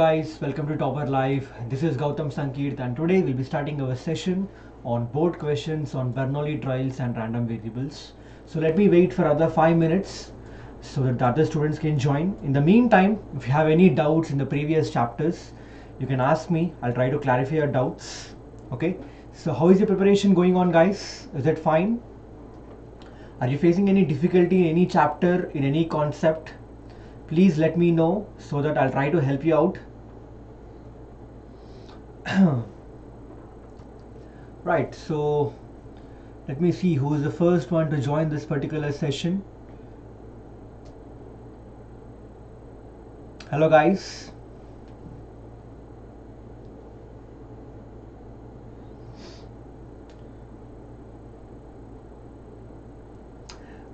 Guys, welcome to Topper Live. This is Gautam Sankeert and today we'll be starting our session on board questions on Bernoulli trials and random variables. So let me wait for other 5 minutes so that the other students can join. In the meantime, if you have any doubts in the previous chapters, you can ask me. I'll try to clarify your doubts. Okay. So how is your preparation going on guys? Is it fine? Are you facing any difficulty in any chapter, in any concept? please let me know so that I'll try to help you out. right, so let me see who is the first one to join this particular session. Hello, guys.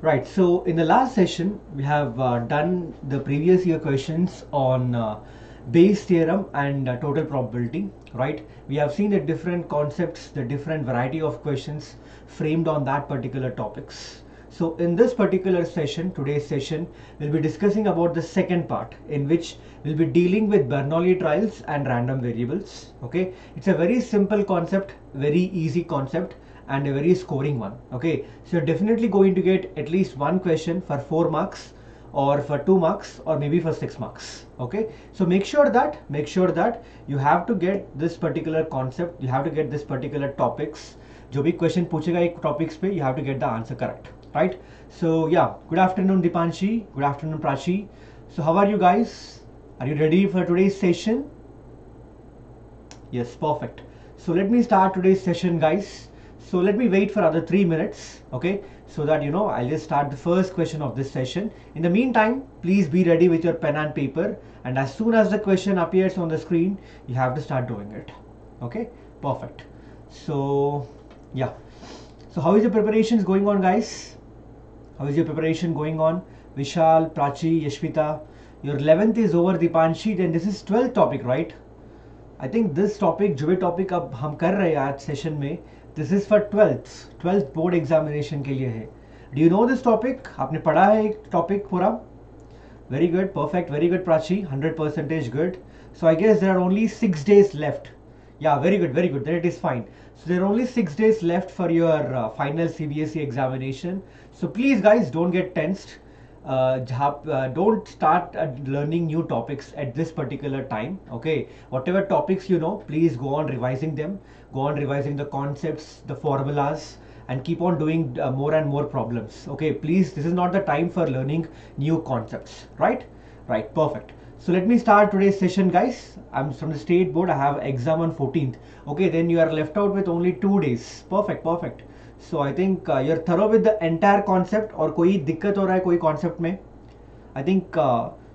Right, so in the last session, we have uh, done the previous year questions on uh, Bayes theorem and uh, total probability, right? We have seen the different concepts, the different variety of questions framed on that particular topics. So in this particular session, today's session, we'll be discussing about the second part in which we'll be dealing with Bernoulli trials and random variables. Okay, it's a very simple concept, very easy concept and a very scoring one okay so you're definitely going to get at least one question for four marks or for two marks or maybe for six marks okay so make sure that make sure that you have to get this particular concept you have to get this particular topics जो भी question पूछेगा एक topics पे you have to get the answer correct right so या good afternoon Deepanshi good afternoon Prachi so how are you guys are you ready for today's session yes perfect so let me start today's session guys so let me wait for other three minutes okay so that you know i'll just start the first question of this session in the meantime please be ready with your pen and paper and as soon as the question appears on the screen you have to start doing it okay perfect so yeah so how is your preparations going on guys how is your preparation going on vishal prachi yashvita your 11th is over dipanshi then this is 12th topic right I think this topic जो भी topic अब हम कर रहे हैं आज session में This is for twelfth twelfth board examination के लिए है. Do you know this topic आपने पढ़ा है एक टॉपिक पूरा? Very good perfect very good Prachi. Hundred percentage good so I guess there are only six days left yeah very good very good it is fine so there only six days left for your final C B S E examination so please guys don't get tensed don't start learning new topics at this particular time okay whatever topics you know please go on revising them go on revising the concepts the formulas and keep on doing uh, more and more problems okay please this is not the time for learning new concepts right right perfect so let me start today's session guys i'm from the state board i have exam on 14th okay then you are left out with only two days perfect perfect so I think you're thorough with the entire concept और कोई दिक्कत हो रहा है कोई concept में I think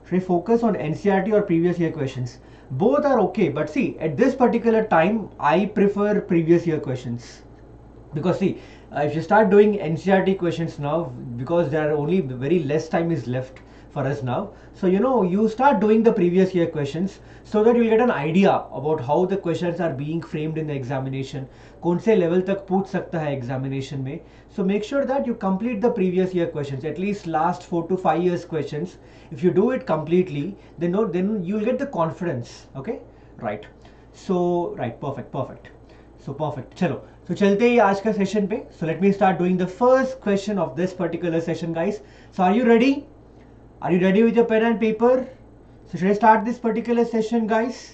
should focus on NCRT or previous year questions. Both are okay, but see, at this particular time, I prefer previous year questions. Because see, uh, if you start doing NCRT questions now, because there are only very less time is left for us now. So, you know, you start doing the previous year questions so that you'll get an idea about how the questions are being framed in the examination. कौन से level तक पूछ सकता है examination में? So make sure that you complete the previous year question at least last four two five years question if you do it completely then then you get the confidence okay right so right perfect perfect so perfect चलो so चलते ही आज का session पे. So let me start doing the first question of this particular session guys so are you ready are you ready with your pen and paper so should I start this particular session guys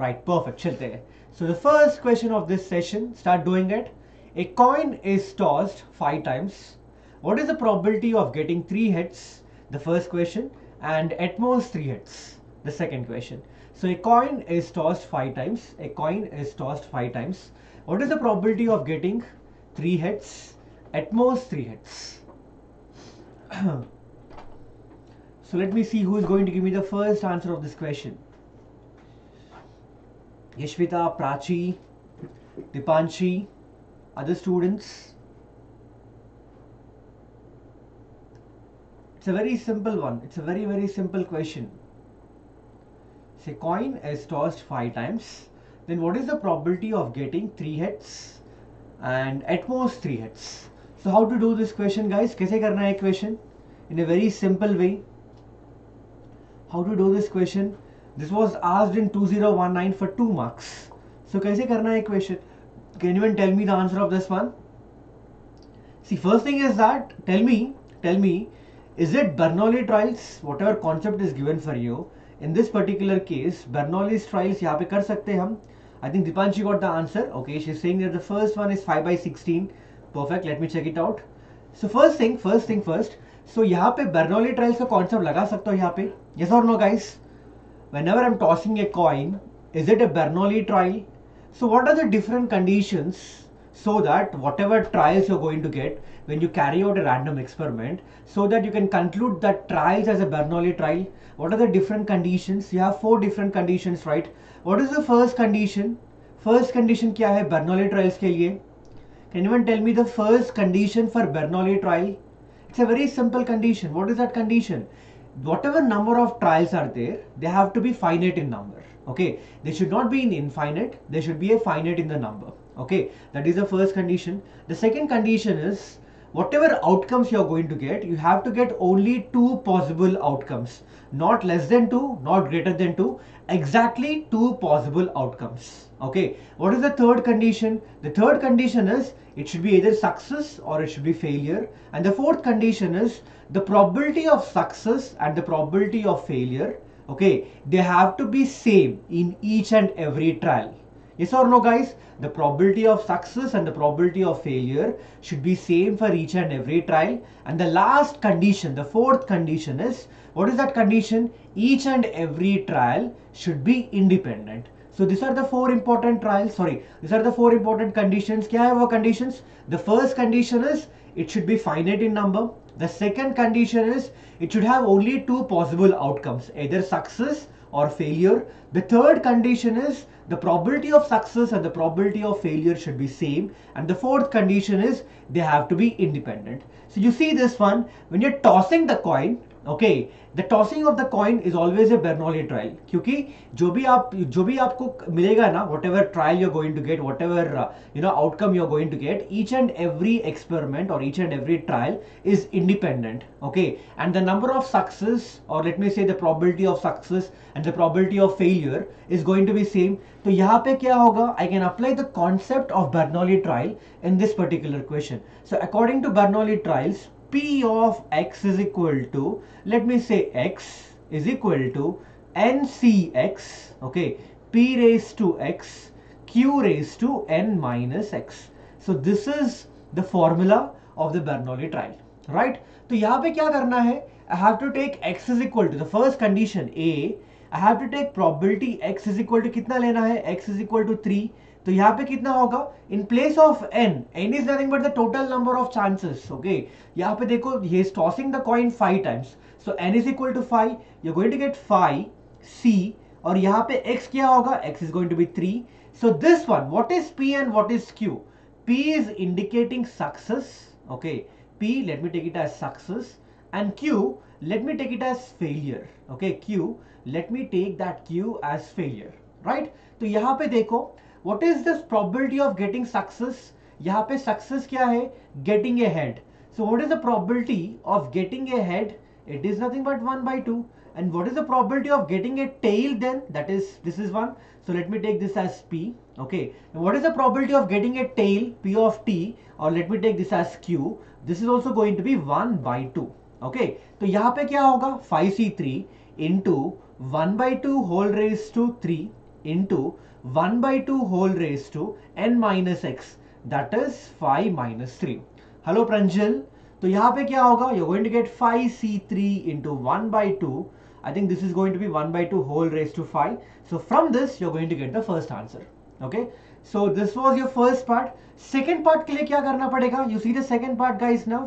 right perfect चलते हैं. So the first question of this session start doing it. A coin is tossed five times. What is the probability of getting three hits? The first question. And at most three hits. The second question. So a coin is tossed five times. A coin is tossed five times. What is the probability of getting three hits? At most three hits. So let me see who is going to give me the first answer of this question yashvita prachi dipanshi other students it's a very simple one it's a very very simple question say coin is tossed five times then what is the probability of getting three hits and at most three hits so how to do this question guys कैसे करना है question in a very simple way how to do this question this was asked in two zero one nine for two marks so कैसे करना है question can you tell me the answer of this one see first thing is that tell me tell me is it Bernoulli trials whatever concept is given for you in this particular case Bernoulli's trials यहाँ पे कर सकते हैं हम I think Deepanshi got the answer okay first one is five by sixteen perfect let me check it out so first thing first thing first so यहाँ पे Bernoulli trials का concept लगा सकते हो यहाँ पे येस और no guys whenever I'm tossing a coin, is it a Bernoulli trial? So what are the different conditions so that whatever trials you're going to get when you carry out a random experiment so that you can conclude that trials as a Bernoulli trial? What are the different conditions? You have four different conditions, right? What is the first condition? First condition kya hai Bernoulli trials ke liye? Can anyone tell me the first condition for Bernoulli trial? It's a very simple condition. What is that condition? Whatever number of trials are there, they have to be finite in number. Okay, they should not be in infinite, they should be a finite in the number. Okay, that is the first condition. The second condition is whatever outcomes you are going to get, you have to get only two possible outcomes, not less than two, not greater than two, exactly two possible outcomes. Okay, what is the third condition? The third condition is it should be either success or it should be failure. And the fourth condition is the probability of success and the probability of failure okay they have to be same in each and every trial. Yes or no guys? The probability of success and the probability of failure should be same for each and every trial. And the last condition the fourth condition is what is that condition? Each and every trial should be independent. So these are the four important trials. Sorry these are the four important conditions. Kya hai wo conditions? The first condition is it should be finite in number. The second condition is it should have only two possible outcomes, either success or failure. The third condition is the probability of success and the probability of failure should be same. And the fourth condition is they have to be independent. So you see this one, when you're tossing the coin, okay the tossing of the coin is always a Bernoulli trial क्योंकि जो भी आप जो भी आपको मिलेगा ना whatever trial you're going to get whatever you know outcome you're going to get each and every experiment और each and every trial is independent okay and the number of success और let me say the probability of success and the probability of failure is going to be same तो यहाँ पे क्या होगा I can apply the concept of Bernoulli trial in this particular question so according to Bernoulli trials p of x is equal to let me say x is equal to ncx okay p raised to x q raised to n minus x so this is the formula of the Bernoulli trial right तो यहाँ पे क्या करना है I have to take x is equal to the first condition a I have to take probability x is equal to कितना लेना है x is equal to 3 तो यहाँ पे कितना होगा? In place of N N is nothing but the total number of chances okay यहाँ पे देखो ये is tossing the coin five times so N is equal to five you going to get five C और यहाँ पे x क्या होगा? x is going to be three so this one what is p and what is q? P is indicating success, okay? P, let me take it as success. And q, let me take it as failure, okay? Q, let me take that q as failure, right? तो यहाँ पे देखो what is this probability of getting success यहाँ पे success क्या है getting ahead so what is the probability of getting ahead it is nothing but 1 by 2 and what is the probability of getting a tail then that is this is one so let me take this as p okay and what is the probability of getting a tail p of t or let me take this as q this is also going to be 1 by 2 okay तो यहाँ पे क्या होगा 5c3 into 1 by 2 whole raised to 3 into 1 by 2 whole raised to n minus x that is 5 minus 3 hello pranjal तो यहाँ पे क्या होगा you're going to get 5c3 into 1 by 2 I think this is going to be 1 by 2 whole raised to 5 so from this you're going to get the first answer okay so this was your first part second part के लिए क्या करना पड़ेगा you see the second part guys now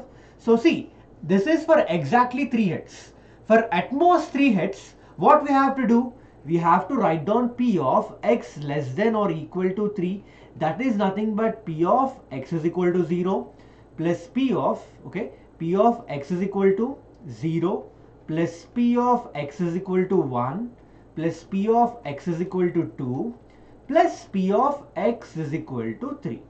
so see this is for exactly 3 hits for at most 3 hits what we have to do we have to write down p of x less than or equal to 3 that is nothing but p of x is equal to 0 plus p of okay p of x is equal to 0 plus p of x is equal to 1 plus p of x is equal to 2 plus p of x is equal to 3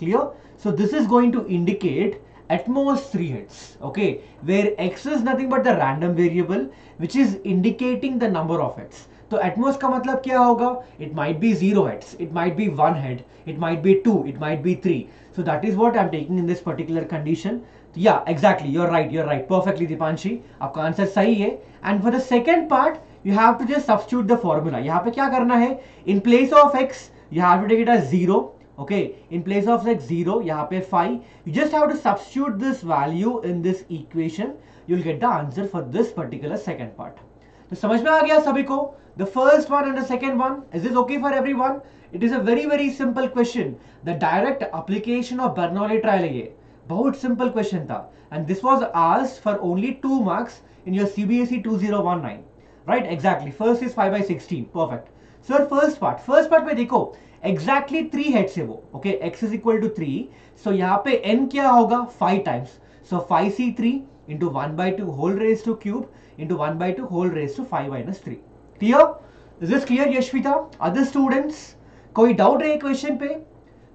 clear? So this is going to indicate at most three hits okay where x is nothing but the random variable which is indicating the number of hits तो at most का मतलब क्या होगा? It might be zero heads it might be one head it might be two it might be three so that is what I am taking in this particular condition yeah exactly your right your right perfectly Deepanshi आपका answer सही है. And for the second part you have to just substitute the formula यहाँ पे क्या करना है? In place of X you have to take it a okay in place of X zero यहाँ पे five you just have to substitute this value in this equation you'll get the answer for this particular second part तो समझ में आ गया सभी को? The first one and the second one is is okay for everyone it is a very very simple question the direct application of Bernoulli trial ये। बहुत simple question था। And this was asked for only two marks in your CBSE 2019 right exactly first is 5 by 16 perfect sir first part first part में देखो exactly three head से वो। Okay x is equal to three so यहाँ पे n क्या होगा? Five times so five C three into one by two whole raise to cube into 1 by 2 whole raised to 5 minus 3 clear? Is this clear yashvita other students koi doubt hai question pe?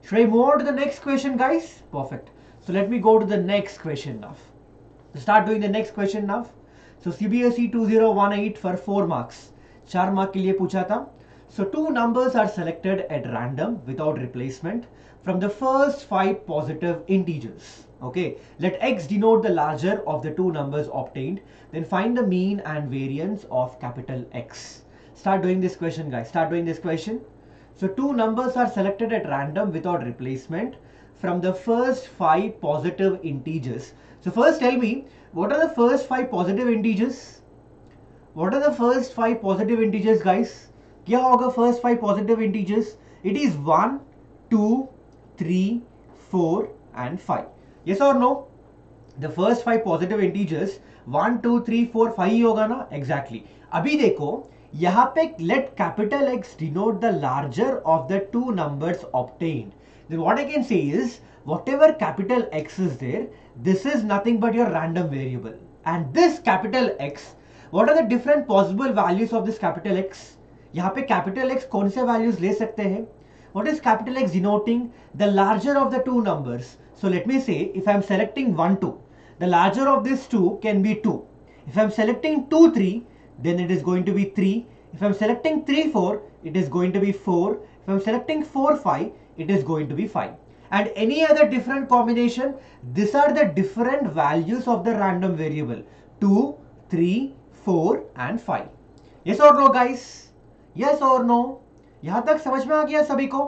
Should i move on to the next question guys? Perfect. So let me go to the next question now. Start doing the next question now. So cbse 2018 for 4 marks. 4 mark ke liye pucha tha. So two numbers are selected at random without replacement from the first five positive integers Okay, let x denote the larger of the two numbers obtained. Then find the mean and variance of capital X. Start doing this question, guys. Start doing this question. So two numbers are selected at random without replacement from the first five positive integers. So first tell me, what are the first five positive integers? What are the first five positive integers, guys? क्या होगा first five positive integers? It is 1, 2, 3, 4 and 5. Yes or no? The first five positive integers 1, 2, 3, 4, 5 ही होगा ना? Exactly. अभी देखो यहाँ पे let capital X denote the larger of the two numbers obtained. Then what I can say is whatever capital X is there, this is nothing but your random variable. And this capital X, what are the different possible values of this capital X? यहाँ पे capital X कौन से values ले सकते हैं? What is capital X denoting? The larger of the two numbers. So let me say if I'm selecting 1, 2, the larger of these two can be 2. If I'm selecting 2, 3, then it is going to be 3. If I'm selecting 3, 4, it is going to be 4. If I'm selecting 4, 5, it is going to be 5. And any other different combination, these are the different values of the random variable. 2, 3, 4 and 5. Yes or no guys? Yes or no? यहां तक समझ में आ गया सभी को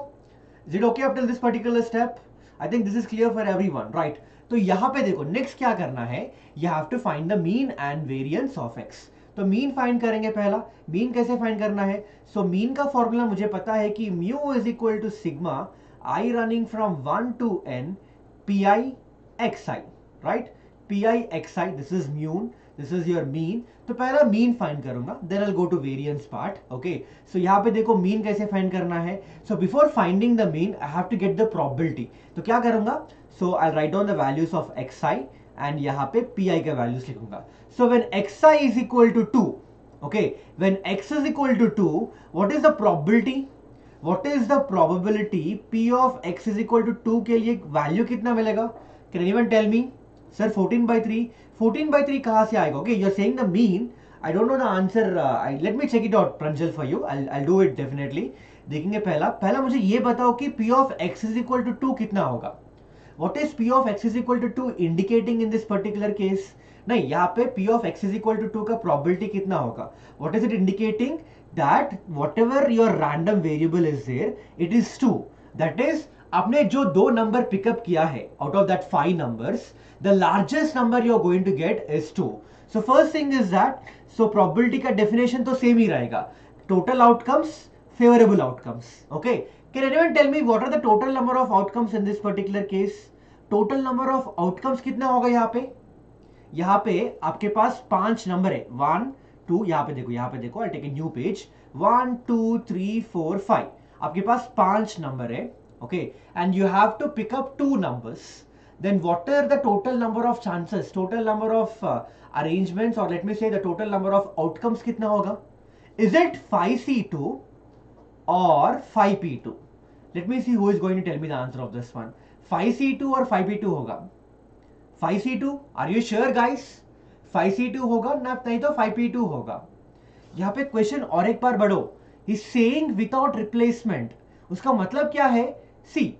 is it okay up till this particular step I think this is clear for everyone right तो यहाँ पे देखो नेक्स्ट क्या करना है? You have to find the mean and variance of x तो मीन फाइंड करेंगे पहला। मीन कैसे फाइंड करना है? सो so, मीन का फॉर्मूला मुझे पता है कि mu is equal to sigma i running from one to n p i x i right p i x i this is mu this is your mean तो पहला mean find करूँगा then I go to variance part okay so यहाँ पे देखो mean कैसे find करना है? So before finding the mean I have to get the probability तो क्या करूँगा? So I write down the values of x i and यहाँ पे पी आई का वैल्यूज़ लिखूँगा. So when x i is equal to two okay? When x is equal to 2 what is the probability? What is the probability p of x is equal to 2 के लिए value कितना मिलेगा? Can anyone tell me? Sir 14 by 3 14 by 3 कहाँ से आएगा okay you're saying the mean I don't know the answer uh, I, let me check it out Pranjal for you I'll, I'll do it definitely देखेंगे पहला पहला मुझे ये बताओ कि p of x is equal to 2 कितना होगा what is p of x is equal to 2 indicating in this particular case नहीं यहाँ पे p of x is equal to 2 का probability कितना होगा what is it indicating that whatever your random variable is there it is 2 that is आपने जो दो number pick up किया है out of that five numbers the largest number you are going to get is two so first thing is that so probability का definition तो same ही रहेगा. Total outcomes favourable outcomes okay can anyone tell me what are the total number of outcomes in this particular case total number of outcomes कितना होगा यहाँ पे? यहाँ पे आपके पास पाँच नंबर है. वन टू यहाँ पे देखो, यहाँ पे देखो I take a new page one two three four five आपके पास पाँच नंबर है. Okay and you have to pick up two numbers then what are the total number of chances total number of uh, arrangements or let me say the total number of outcomes कितना होगा is it 5c2 or 5p2 let me see who is going to tell me the answer of this one 5c2 और 5p2 होगा 5c2 are you sure guys 5c2 होगा ना नहीं तो 5p2 होगा यहाँ पे क्वेश्चन और एक बार बढ़ो इज़ सेइंग विदाउट रिप्लेसमेंट उसका मतलब क्या है सी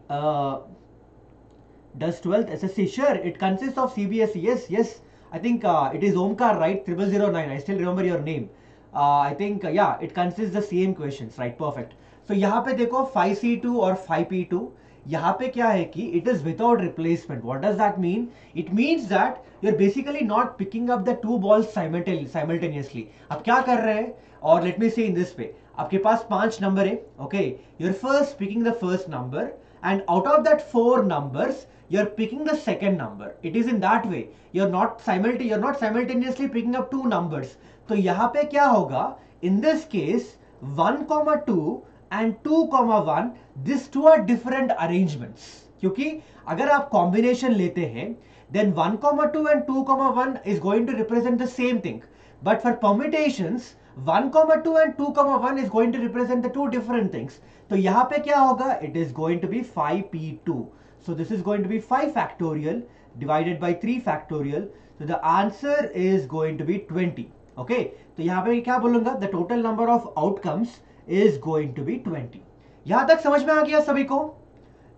does 12th SSC sure it consists of CBSE yes yes I think uh, it is Omkar right triple zero nine I still remember your name uh, I think uh, yeah it consists the same questions right perfect so यहाँ पे देखो 5C2 और 5P2 यहाँ पे क्या है कि it is without replacement what does that mean it means that you're basically not picking up the two balls simultaneously अब क्या कर रहे हैं और let me say in this way आपके पास पाँच नंबर है okay you're first picking the first number and out of that four number you are picking the second number it is in that way you are not simulta you're not simultaneously picking up two number तो यहाँ पर क्या होगा? In this case one comma two and two comma one this two are different arrangement क्योंकि अगर आप combination लेते हैं then one comma two and two comma one is going to represent the same thing but for permutation comma 2 and 2 comma 1 is going to represent the two different things तो यहाँ पे क्या होगा it is going to be 5p2 So this is going to be 5 factorial divided by 3 factorial. So the answer is going to be 20. Okay. तो यहाँ पे क्या बोलूंगा the total number of outcomes is going to be 20. यहां तक समझ में आ गया सभी को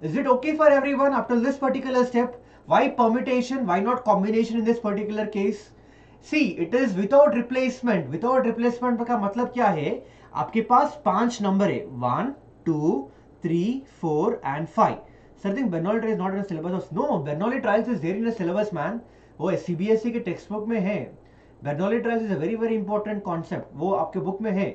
Is it okay for everyone up to this particular step? Why permutation? Why not combination in this particular case? See it is without replacement without replacement का मतलब क्या है? आपके पास पाँच नंबर है. One two three four and five sir thing Bernoulli trial not in syllabus no Bernoulli trials is there in syllabus man वो S C B S E के टेक्सट बुक में है. Bernoulli trials is a very very important concept वो आपके book में है.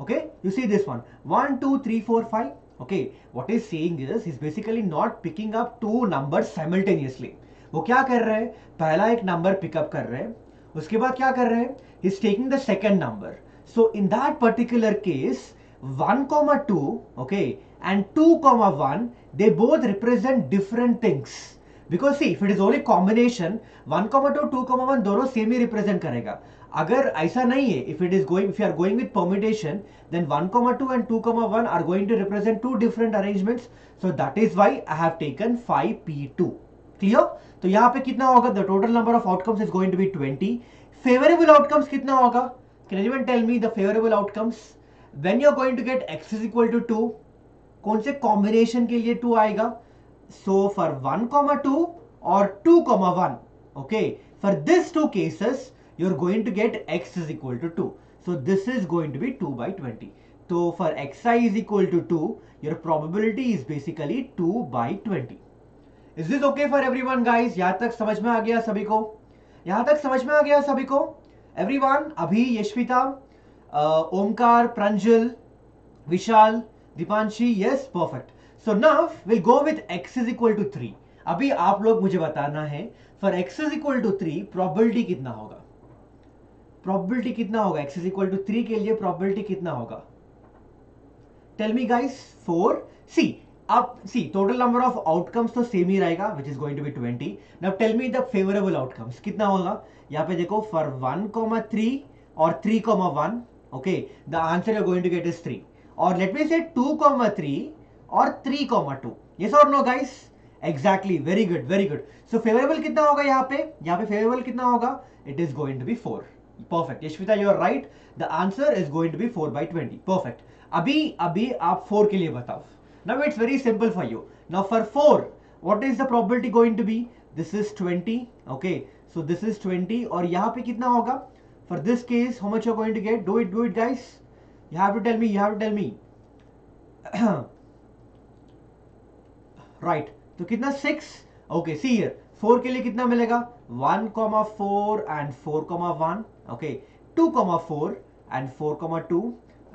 Okay you see this one one two three four five okay what is seeing is is basically not picking up two number simultaneously वो क्या कर रहे हैं? पहला एक नंबर पिकअप कर रहे हैं. उसके बाद क्या कर रहे हैं? Taking the second number so in that particular case one comma two okay and two comma one they both represent different things because see if it is only combination one comma two two comma one दोनों same ही represent करेगा. अगर ऐसा नहीं है if it is going if you are going with permutation then one comma two and two comma one are going to represent two different arrangements so that is why I have taken five P two clear तो यहाँ पे कितना होगा? The total number of outcomes is going to be twenty favourable outcomes कितना होगा? Can you tell me the favourable outcomes when you are going to get x is equal to two कौन से combination के लिए two आएगा? So for one comma two और two comma one okay for this two cases you are going to get x is equal to two so this is going to be two by twenty तो for x i is equal to two your probability is basically two by is this okay for everyone, guys? यहाँ तक समझ में आ गया सभी को? यहाँ तक समझ में आ गया सभी को? एवरीवन अभी Yashvita Omkar, Pranjal, Vishal, Deepanshi yes perfect so now will go with x is equal to three अभी आप लोग मुझे बताना है for x is equal to three probability कितना होगा? प्रॉबिलिटी कितना होगा? X is equal to three के लिए प्रॉबिलिटी कितना होगा? Tell me guys four see अब see total number of outcomes तो सेम ही रहेगा which is going to be twenty now tell me the favourable outcomes कितना होगा? यहाँ पे देखो फॉर वन कॉमा थ्री और three comma one okay the answer you going to get is three और let me say two comma three और three comma two ये so no guys exactly very good very good so favourable कितना होगा यहाँ पे? यहाँ पे favourable कितना होगा? It is going to be four perfect Yashvita you are right the answer is going to be four by twenty perfect अभी अभी आप फोर के लिए बताओ. now it's very simple for you now for 4 what is the probability going to be this is 20 okay so this is 20 और यहाँ पे कितना होगा for this case how much you're going to get do it do it guys You have to tell me. You have to tell me. right. तो कितना six okay see here four के लिए कितना मिलेगा one comma four and four comma one okay two comma four and four comma two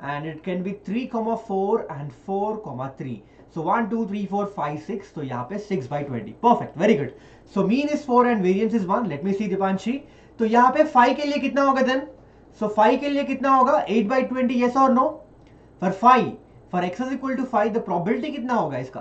And it can be 3 comma 4 and 4 comma 3 so 1 2 3 4 5 6 तो यहाँ पे 6 by 20 perfect. Very good. So, mean is 4 and variance is 1 let me see, Dipanshi. तो यहाँ पे 5 के लिए कितना होगा then? सो फाइव के लिए कितना होगा एट बाई ट्वेंटी येस और no for five for x is equal to five the probability कितना होगा इसका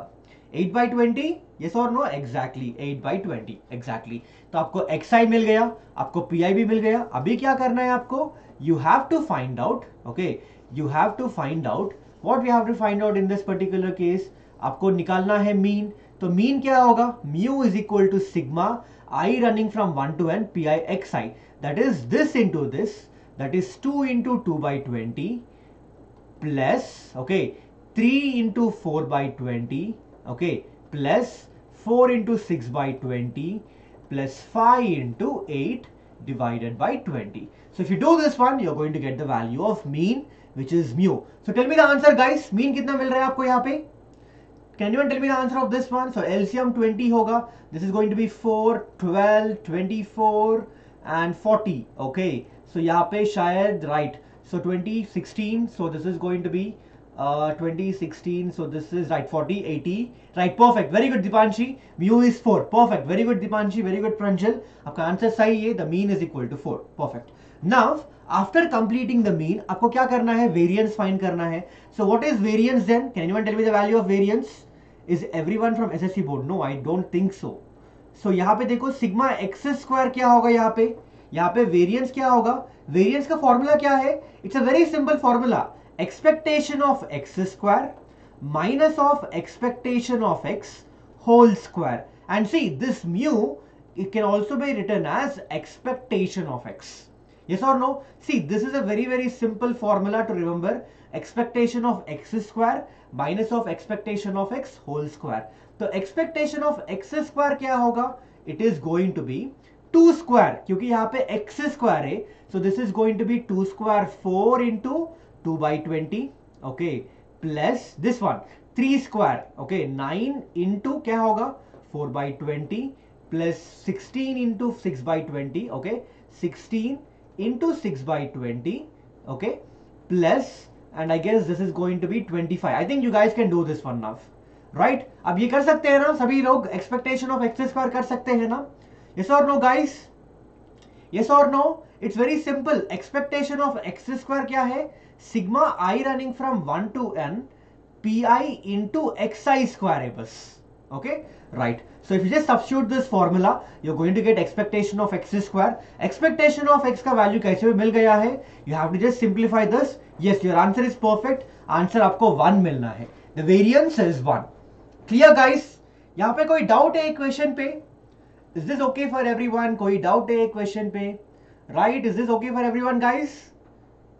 एट बाई ट्वेंटी येस और no exactly eight by twenty exactly तो आपको एक्स मिल गया, आपको आई भी मिल गया. अभी क्या करना है आपको? You have to find out okay you have to find out what you have to find out in this particular case आपको निकालना है मीन तो मीन क्या होगा mu is equal to sigma I running from one to N P I X I that is this into this that is 2 into 2 by 20 plus okay 3 into 4 by 20 okay plus 4 into 6 by 20 plus 5 into 8 divided by 20 so if you do this one you're going to get the value of mean which is mu so tell me the answer guys mean kitna mil raha hai aapko yahan pe can anyone tell me the answer of this one so LCM 20 hoga this is going to be 4 12 24 and 40 okay so yahan pe shayad right so 2016 so this is going to be uh, 2016 so this is right 40 80 right perfect very good dipanshi mu is 4 perfect very good dipanshi very good pranjal आपका answer सही है the mean is equal to 4 perfect Now after completing the mean आपको क्या करना है? Variance find करना है. So what is variance then can you tell me the of variance is everyone from S S C board no I don't think so so यहाँ पे देखो sigma x square क्या होगा यहाँ पे? यहाँ पे वेरियंस क्या होगा? वेरियंस का फॉर्मूला क्या है? It's a very simple formula expectation of x square minus of expectation of x whole square and see this mu it can also be written as expectation of x yes or no see this is a very very simple formula to remember expectation of x square minus of expectation of x whole square तो expectation of x square क्या होगा it is going to be 2 square क्योंकि यहाँ पे x square है so this is going to be 2 square 4 into 2 by 20 okay plus this one 3 square okay 9 into क्या होगा 4 by 20 plus 16 into 6 by 20 okay 16 into 6 by 20 okay plus and I guess this is going to be 25 I think you guys can do this one now right अब ये कर सकते हैं ना सभी लोग expectation of x square कर सकते हैं ना yes or no guys yes or no it's very simple expectation of x square क्या है sigma i running from 1 to n pi into xi square है बस okay right so if you just substitute this formula you're going to get expectation of x square expectation of x का value भी मिल गया है you have to just simplify this yes your answer is perfect answer आपको 1 मिलना है the variance is 1 clear guys यहाँ पे कोई डाउट है इक्वेशन पे is this okay for everyone कोई डाउट है इक्वेशन पे right is this okay for everyone guys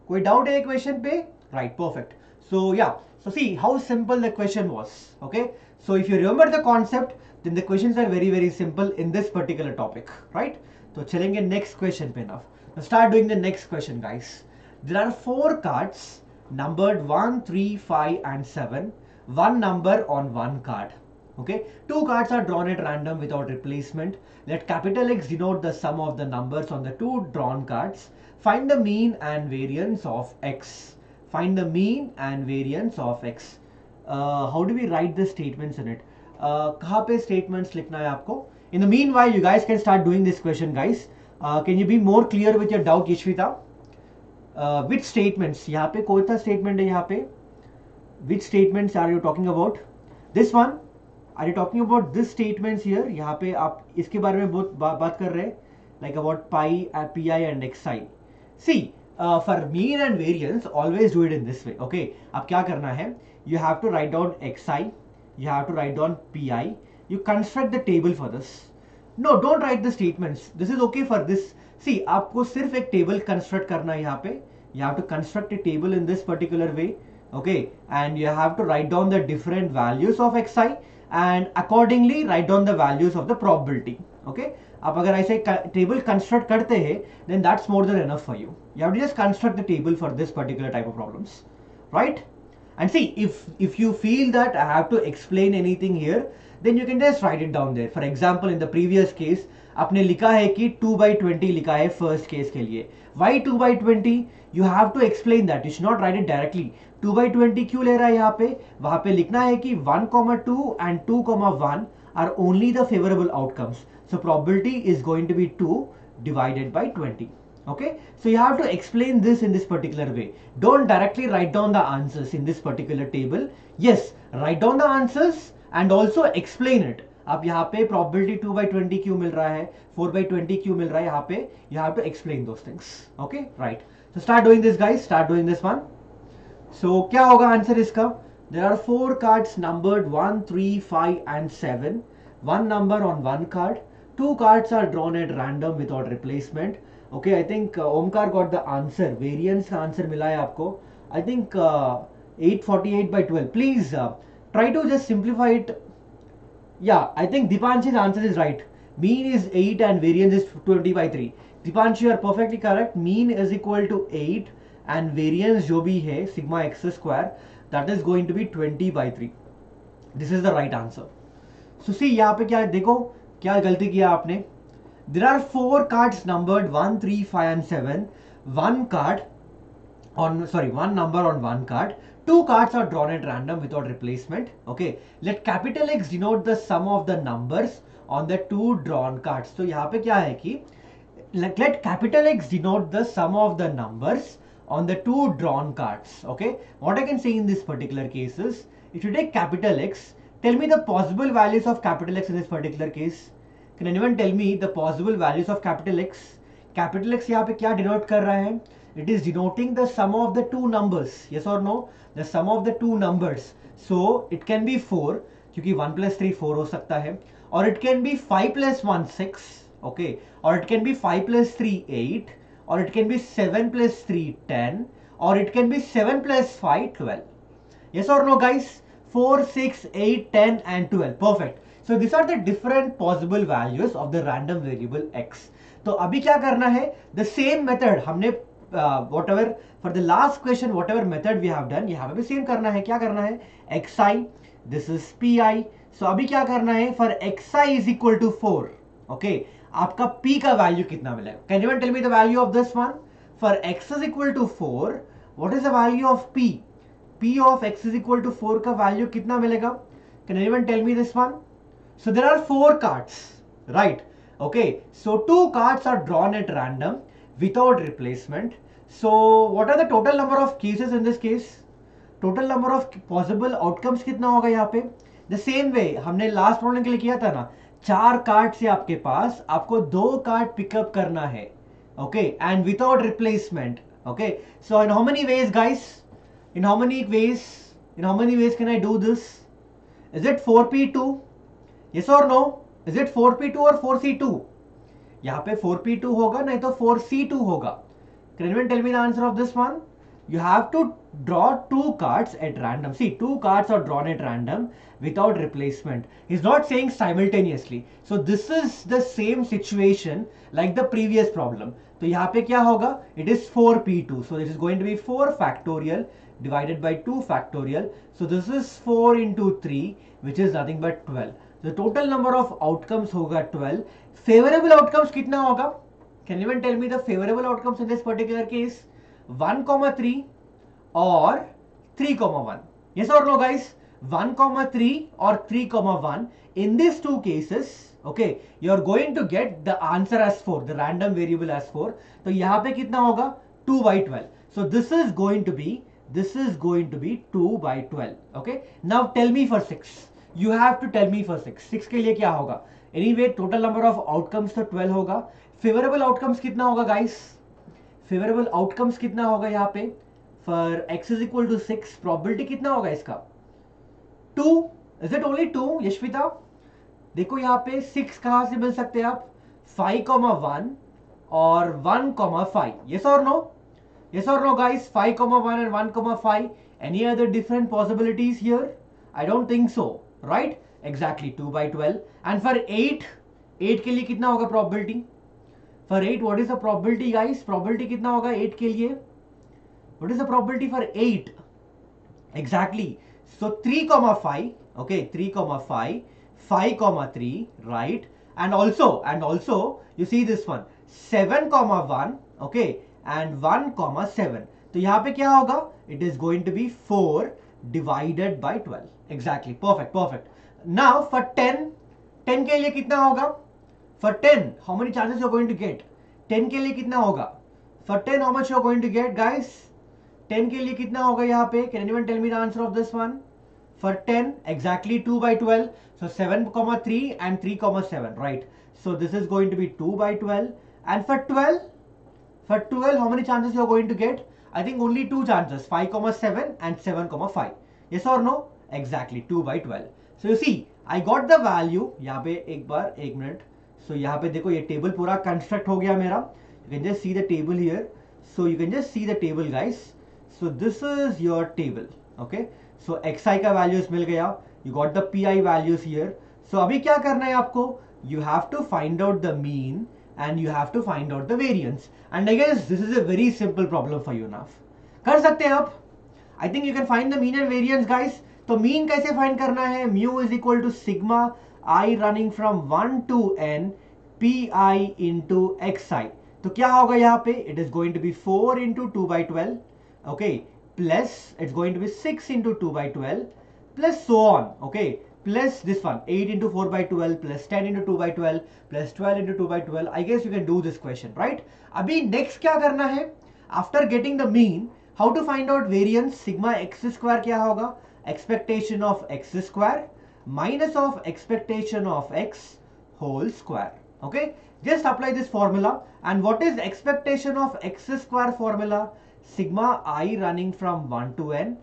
कोई डाउट है क्वेश्चन पे राइट परफेक्ट सो या so see how simple the question was okay so if you remember the concept then the questions are very very simple in this particular topic right? So chalenge next question now now start doing the next question guys. There are four cards numbered 1 3 5 and 7 one number on one card okay? Two cards are drawn at random without replacement. Let capital x denote the sum of the numbers on the two drawn cards. Find the mean and variance of x. Find the mean and variance of x. Uh, how do we write the statements in it? Uh, कहाँ पे statements लिखना है आपको? In the mean why you guys can start doing this question guys can you be more clear with your doubt Yashvita which statements यहाँ पे कौन सा statement है यहाँ पे? Which statements are you talking about this one are you talking about this statements here यहाँ पे आप इसके बारे में बहुत बा, बात कर रहे हैं. Like about pi p i and x i see for mean and variance always do it in this way okay अब क्या करना है? You have to write down x i you have to write down pi, you construct the table for this. No, don't write the statements. This is okay for this. See, आपको सिर्फ एक table construct करना है यहाँ पे. You have to construct a table in this particular way. Okay, and you have to write down the different values of xi and accordingly write down the values of the probability. Okay, आप अगर ऐसे table construct करते हैं then that's more than enough for you you have to just construct the table for this particular type of problems right and see if if you feel that i have to explain anything here then you can just write it down there for example in the previous case आपने लिखा है कि 2 by 20 लिखा है first case के लिए why 2 by 20 you have to explain that you should not write it directly 2 by 20 क्यों ले रहा है यहाँ पे वहां पे लिखना है कि 1 2 and 2 1 are only the favorable outcomes so probability is going to be 2 divided by 20. Okay, so you have to explain this in this particular way. Don't directly write down the answers in this particular table. Yes, write down the answers and also explain it. अब यहाँ पे probability 2 by 20 क्यों मिल रहा है 4 by 20 क्यों मिल रहा है यहाँ पे you have to explain those things okay right so start doing this guys start doing this one so क्या होगा आंसर इसका there are four cards numbered 1 3 5 and 7 one number on one card Two cards are drawn at random without replacement. Okay I think Omkar got the answer variance का answer मिला है आपको. I think eight forty eight by twelve please try to just simplify it या I think Deepanshi answer is right mean is eight and variance is twenty by three Deepanshi are perfectly correct mean is equal to eight and variance जो भी है sigma x square that is going to be twenty by three this is the right answer Sushi यहाँ पे क्या देखो क्या गलती किया आपने there are four cards numbered 1 3 5 and 7 one card on sorry one number on one card two cards are drawn at random without replacement okay let capital x denote the sum of the numbers on the two drawn cards तो यहाँ पे क्या है कि let, let capital x denote the sum of the numbers on the two drawn cards okay what i can say in this particular case is if you take capital x tell me the possible values of capital x in this particular case can anyone tell me the possible values of capital x capital x यहाँ पे क्या denote कर रहा है it is denoting the sum of the two numbers yes or no the sum of the two numbers so it can be 4 क्योंकि 1 plus 3 4 हो सकता है और it can be 5 plus 1 6 okay or it can be 5 plus 3 8 or it can be 7 plus 3 10 or it can be 7 plus 5 12 yes or no guys 4 6 8 10 and 12 perfect So, these are the different possible values of the random variable x. तो अभी क्या करना है? The same method हमने whatever for the last question whatever method we have done यहाँ पे भी same करना है। क्या करना है? X i this is p i so अभी क्या करना है? For x i is equal to four okay आपका p का वैल्यू कितना मिलेगा can you tell me the value of this one for x is equal to four what is the value of p? P of x is equal to four का value कितना मिलेगा? Can anyone tell me this one so there are four cards right okay so two cards are drawn at random without replacement so what are the total number of cases in this case total number of possible outcomes कितना होगा यहाँ पे the same way हमने last problem के लिए किया था ना चार कार्ड से आपके पास आपको दो कार्ड पिकअप करना है okay and without replacement okay so in how many ways guys in how many ways in how many ways can I do this is it 4p2 yes or no is it 4p2 or 4c2 यहाँ पे 4p2 होगा नहीं तो 4c2 होगा can anyone tell me the answer of this one you have to draw two cards at random see two cards are drawn at random without replacement he's not saying simultaneously so this is the same situation like the previous problem तो यहाँ पे क्या होगा it is 4p2 so this is going to be 4 factorial divided by 2 factorial so this is 4 into 3 which is nothing but 12 the total number of outcomes होगा 12 favourable outcomes कितना होगा? Can you tell me the favourable outcomes in this particular case 1.3 और 3.1 yes और no guys 1.3 और 3.1 in this two cases okay you are going to get the answer as four the random variable as four तो यहाँ पर कितना होगा? Two by twelve so this is going to be this is going to be two by twelve okay now tell me for 6 you have to tell me for six six के लिए क्या होगा? Anyway total number of outcomes तो twelve होगा. Favourable outcomes कितना होगा guys favourable outcomes कितना होगा यहाँ पे? For x is equal to six probability कितना होगा इसका? Two is it only two Yashvita? देखो यहाँ पे सिक्स कहाँ से मिल सकते हैं आप? फाइव कॉमा वन और वन कॉमा फाइव ये सर नो ये sir no guys five comma one and one comma five any other different possibilities here I don't think so right exactly 2 by 12 and for 8 8 के लिए कितना होगा probability for 8 what is the probability guys probability कितना होगा 8 के लिए what is the probability for 8 exactly so 3 comma 5 okay 3 comma 5 5 comma 3 right and also and also you see this one 7 comma 1 okay and 1 comma 7 तो यहाँ पे क्या होगा it is going to be 4 divided by 12 exactly perfect perfect now for 10 10 के लिए कितना होगा for 10 how many chances you're going to get 10 के लिए कितना होगा for 10 how much you're going to get guys 10 के लिए कितना होगा यहाँ पे can anyone tell me the answer of this one for 10 exactly 2 by 12 so 7 comma 3 and 3 comma 7 right so this is going to be 2 by 12 and for 12 for 12 how many chances you're going to get i think only two chances 5 comma 7 and 7 comma 5 yes or no Exactly 2 by 12 so you see i got the value यहाँ पे एक बार एक minute so so यहाँ पे देखो ये table पूरा कंस्ट्रक्ट हो गया मेरा you can just see the table here so you can just see the table guys so this is your table okay so xi का values मिल गया you got the pi values here so अभी क्या करना है आपको you have to find out the mean and you have to find out the variance and I guess this is a very simple problem for you now कर सकते हैं आप I think you can find the mean and variance guys तो mean कैसे find करना है? Mu is equal to sigma i running from one to n p i into x i तो क्या होगा यहाँ पे? It is going to be four into two by twelve okay plus it's going to be six into two by twelve plus so on okay plus this one eight into four by twelve plus ten into two by twelve plus twelve into two by twelve I guess you can do this question right अभी next क्या करना है? After getting the mean how to find out variance sigma x square क्या होगा? Expectation of x square minus of expectation of x whole square okay just apply this formula and what is expectation of x square formula sigma i running from 1 to n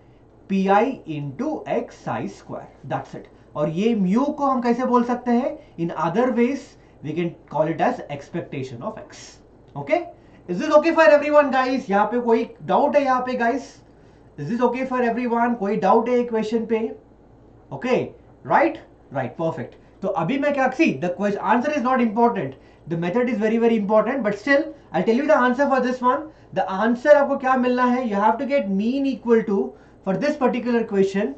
pi into xi square that's it और ये mu को हम कैसे बोल सकते हैं in other ways we can call it as expectation of x okay is this okay for everyone guys यहाँ पे कोई डाउट है यहाँ पे guys is this okay for everyone कोई डाउट है क्वेश्चन पे? ओके राइट राइट परफेक्ट तो अभी मैं क्या see the question answer is not important the method is very very important but still I tell you the answer for this one the answer आपको क्या मिलना है? You have to get mean equal to for this particular question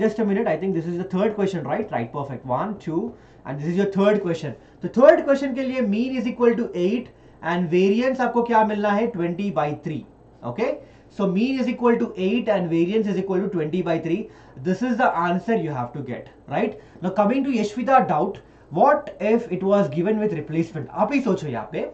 just a minute. I think this is the third question, right? Right, perfect. One, two, and this is your third question. तो third question के लिए mean is equal to eight and variance आपको क्या मिलना है? 20 by 3 okay? so mean is equal to 8 and variance is equal to 20 by 3 this is the answer you have to get right now coming to Yashvita doubt what if it was given with replacement आप ही सोचो यहाँ पे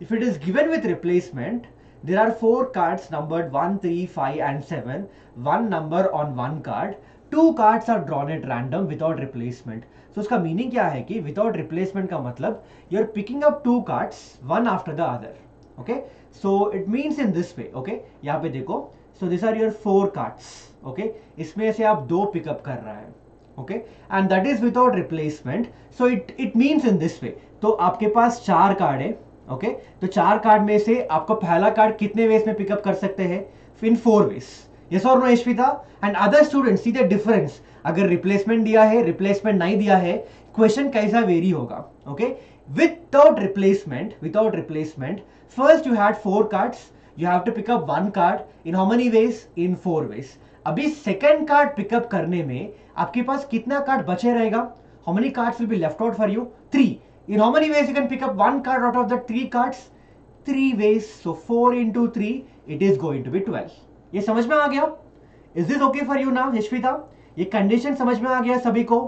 if it is given with replacement there are four cards numbered 1 3 5 and 7 one number on one card two cards are drawn at random without replacement so उसका meaning क्या है कि without replacement का मतलब you are picking up two cards one after the other okay So it means in this way okay यहाँ पे देखो so this are your four cards okay इसमें से आप दो पिकअप कर रहा है okay and that is without replacement so it it means in this way तो आपके पास चार कार्ड है ओके okay? तो चार कार्ड में से आपको पहला कार्ड कितने वेज में पिकअप कर सकते हैं? इन फोर वेज यस और no Yashvita and other student see the difference अगर रिप्लेसमेंट दिया है रिप्लेसमेंट नहीं दिया है क्वेश्चन कैसा वेरी होगा okay without replacement without replacement first you had four cards you have to pick up one card in how many ways in four ways अभी second card pick up करने में आपके पास कितना कार्ड बचे रहेगा? How many cards will be left out for you three in how many ways you can pick up one card out of the three cards? Three ways. So four into three, it is going to be 12 ये समझ में आ गया? Is this okay for you now Yashvita ये condition समझ में आ गया सभी को?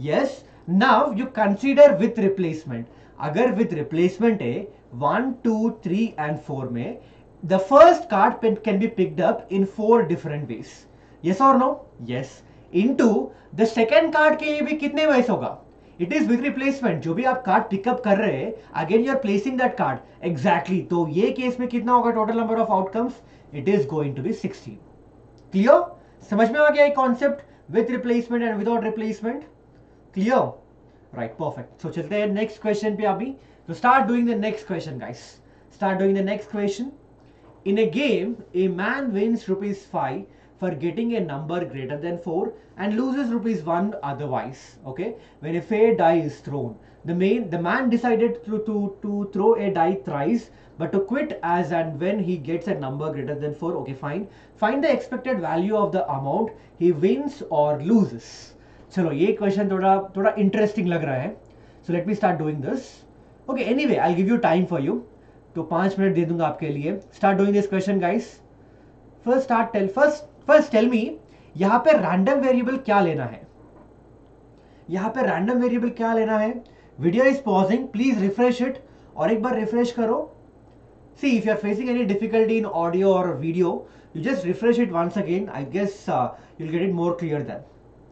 Yes now you consider with replacement अगर विथ रिप्लेसमेंट है one two three and four में the first card can be picked up in four different ways yes और no yes in to the second card के लिए भी कितने veg होगा? It is with replacement जो भी आप कार्ड पिकअप कर रहे हैं again you are placing that card exactly तो ये केस में कितना होगा total number of outcomes it is going to be 16 clear समझ में आ गया ये concept with replacement and without replacement clear right perfect सो चलते हैं नेक्स्ट क्वेश्चन पे अभी तो start doing the next question guys start doing the next question in a game a man wins rupees 5 for getting a number greater than 4 and loses rupees 1 otherwise okay when a fair die is thrown the main the man decided to, to to throw a die thrice but to quit as and when he gets a number greater than 4 okay fine find the expected value of the amount he wins or loses चलो ये question थोड़ा थोड़ा interesting लग रहा है। So let me start doing this okay anyway I give you time for you तो पाँच minute दे दूँगा आपके लिए। Start doing this question guys first start tell first first tell me यहाँ पे रैंडम वेरिएबल क्या लेना है? यहाँ पे रैंडम वेरिएबल क्या लेना है? Video is pausing please refresh it और एक बार रिफ्रेश करो। सी you are facing any difficulty in audio or video you just refresh it once again. I guess uh, you'll get it more clear then.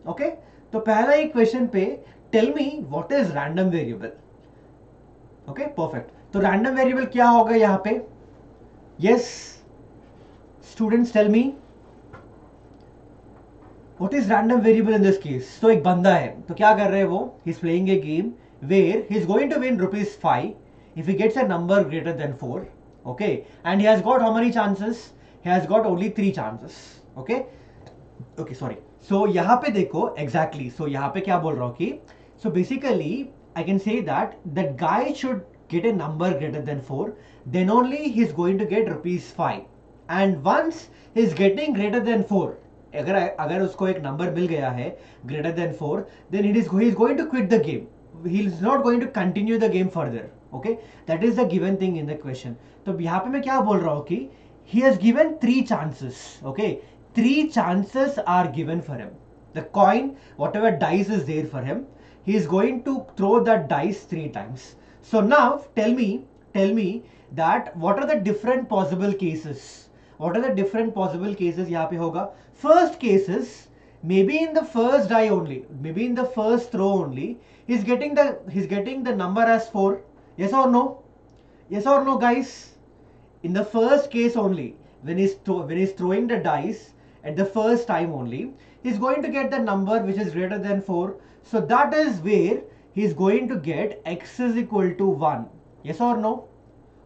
Okay? तो पहला question पे tell me what is random variable okay perfect तो random variable क्या होगा यहाँ पे? Yes students tell me what is random variable in this case तो एक बंदा है तो क्या कर रहे हैं वो? He is playing a game where he is going to win rupees five if he gets a number greater than 4 Okay, and he has got how many chances? He has got only three chances. Okay, okay, so so, यहाँ पे देखो exactly exactly, सो so यहाँ पे क्या बोल रहा हूँ कि so basically I can say that that guy should get a number greater than four then only he is going to get rupees five and once is getting greater than four अगर अगर उसको एक number मिल गया है greater than four then it is is going to quit the game he is not going to continue the game further okay that is the given thing in the question तो यहाँ पे मैं क्या बोल रहा हूँ कि he has given three chances okay three chances are given for him. The coin, whatever dice is there for him, he is going to throw that dice three times. So now tell me, tell me that what are the different possible cases? What are the different possible cases यहाँ पे होगा? First cases, maybe in the first die only, maybe in the first throw only, he's getting the he's getting the number as four. Yes or no? Yes or no, guys? In the first case only, when he's throw, when he's throwing the dice at the first time only, he's going to get the number which is greater than four. So that is where he's going to get x is equal to 1. Yes or no?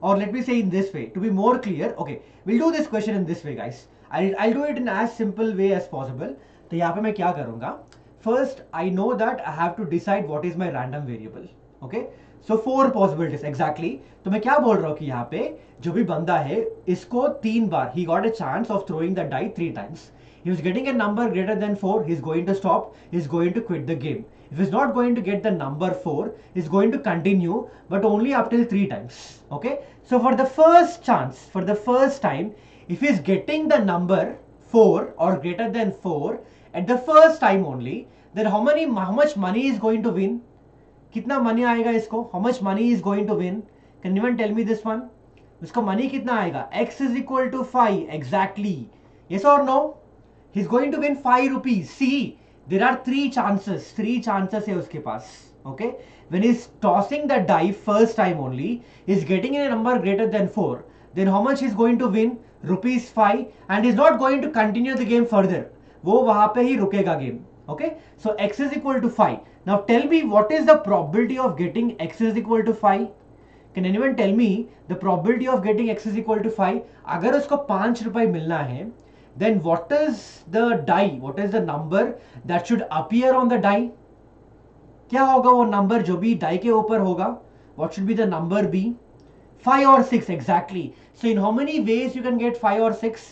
Or let me say in this way, to be more clear, okay, we'll do this question in this way guys. I'll, I'll do it in as simple way as possible. तो यहाँ पे मैं क्या करूँगा First, I know that I have to decide what is my random variable. Okay? So four possibilities exactly. तो मैं क्या बोल रहा हूँ कि यहाँ पे जो भी बंदा है इसको तीन बार he got a chance of throwing the die three times. He was getting a number greater than 4, he's going to stop, he's going to quit the game. If he's not going to get the number 4, he's going to continue, but only up till 3 times. Okay? So for the first chance, for the first time, if he's getting the number 4 or greater than 4 at the first time only, then how many how much money is going to win? कितना money आएगा इसको? How much money is going to win can even tell me this one उसका money कितना आएगा? X is equal to five exactly yes और no he going to win five rupees see there are three chances three chances है उसके पास. Okay when is tossing the dice first time only is getting in a number greater than four then how much is going to win rupees five and is not going to continue the game further वो वहाँ पर ही रुकेगा game okay so x is equal to five now tell me what is the probability of getting x is equal to 5 can anyone tell me the probability of getting x is equal to 5 अगर उसको पांच रुपए मिलना है then what is the die what is the number that should appear on the die क्या होगा वो number जो भी डाई के ऊपर होगा what should be the number be 5 or 6 exactly so in how many ways you can get 5 or 6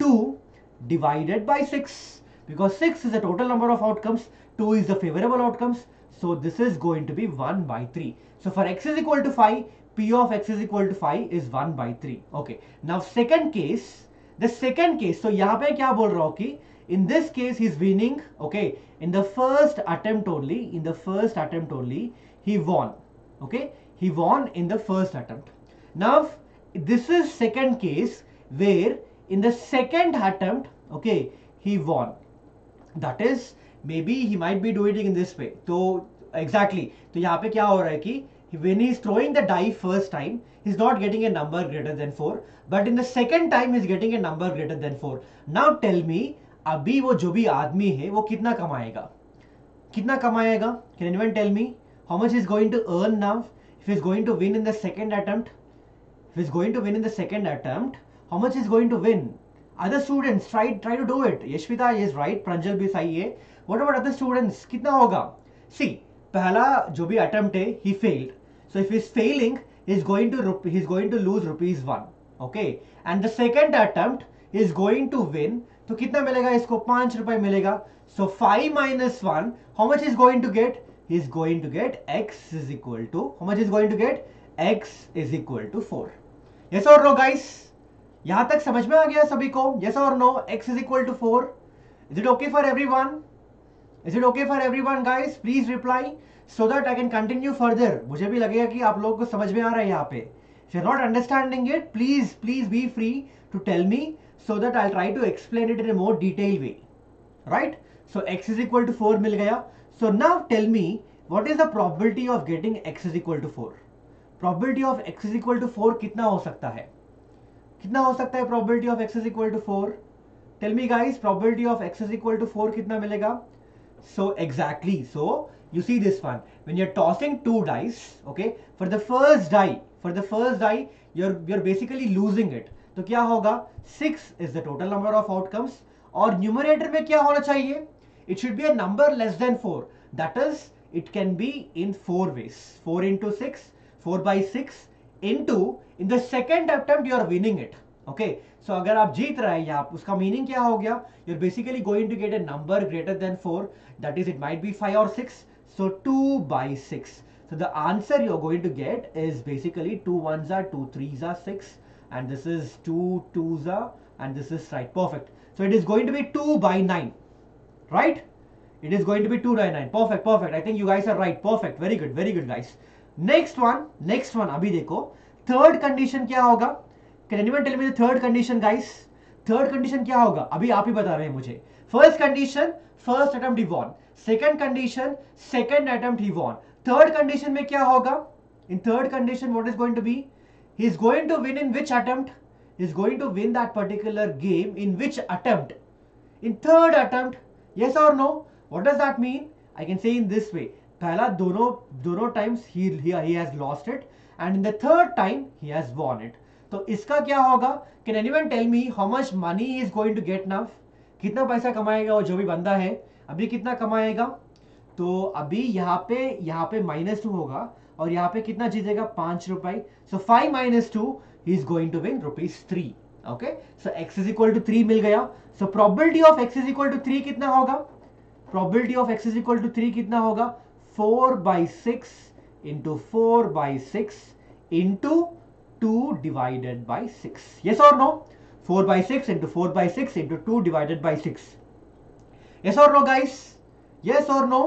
2 divided by 6 because 6 is the total number of outcomes, 2 is the favorable outcomes. So this is going to be 1 by 3. So for x is equal to 5, p of x is equal to 5 is 1 by 3. Okay. Now second case, the second case, so yahan pe kya bol raha in this case he's winning, okay, in the first attempt only, in the first attempt only, he won, okay, he won in the first attempt. Now this is second case where in the second attempt, okay, he won. That is maybe he might be do it in this way तो exactly तो यहाँ पे क्या हो रहा है कि when he is throwing the die first time is not getting a number greater than four but in the second time is getting a number greater than four now tell me अभी वो जो भी आदमी है, वो कितना कमाएगा? कितना कमाएगा? Can even tell me how much is going to earn now if is going to win in the second attempt if is going to win in the second attempt how much is going to win other students try try to do it yashvita is right pranjal भी सही है what about other students कितना होगा see पहला जो भी attempt है he failed so if is failing is going to he's going to lose rupees 1 okay and the second attempt is going to win तो कितना मिलेगा इसको पाँच रुपए मिलेगा 5 minus 1 how much is going to get he is going to get x is equal to how much is going to get x is equal to 4 yes or no guys यहाँ तक समझ में आ गया सभी को? यस और no x is equal to four is it okay for everyone is it okay for everyone guys please reply so that I can continue further मुझे भी लगेगा कि आप लोगों को समझ में आ रहा है यहाँ पे। If you not understanding it please please be free to tell me so that I try to explain it in more detail way right so x is equal to four मिल गया। So now tell me what is the probability of getting x is equal to 4 probability of x is equal to 4 कितना हो सकता है? कितना हो सकता है probability of x is equal to 4 tell me, guys, probability of x is equal to 4 कितना मिलेगा? So, exactly, so, you see this one. When you're tossing two dice, okay, for the first die for the first die your your basically losing it तो क्या होगा? Six is the total number of outcomes और numerator में क्या होना चाहिए? It should be a number less than four that is it can be in four ways four into six four by six into In the second attempt you are winning it okay so अगर आप जीत रहे हैं यहाँ उसका meaning क्या हो गया you are basically going to get a number greater than four that is it might be five और six so two by six So the answer you're going to get is basically 2 ones are 2 threes are 6 and this is 2 twos are and this is right perfect. So it is going to be 2 by 9 right? It is going to be 2 by 9 perfect perfect I think you guys are right perfect very good very good guys. Next one next one अभी देखो Third condition क्या होगा Can anyone tell me the third condition guys? Third condition क्या होगा अभी आप ही बता रहे हैं मुझे First condition first attempt he won. Second condition second attempt he won. Third condition में क्या होगा in third condition what is going to be he is going to win in which attempt is going to win that particular game in which attempt in third attempt yes or no what does that mean i can say in this way पहला दोनों दोनों times ही he has lost and in the third time, he has won it. तो इसका क्या होगा? Can anyone tell me how much money is going to get now कितना पैसा कमाएगा वो जो भी बंदा है? अभी कितना कमाएगा? तो अभी यहाँ पे यहाँ पे माइनस टू होगा और यहाँ पे कितना जीतेगा? पाँच रुपए। So five minus two is going to win rupees three okay so x is equal to three मिल गया। So probability of x is equal to three कितना होगा? Probability of x is equal to three कितना होगा? Four by six into four by six into two divided by six yes और no four by six into four by six into two divided by six yes और no guys yes और no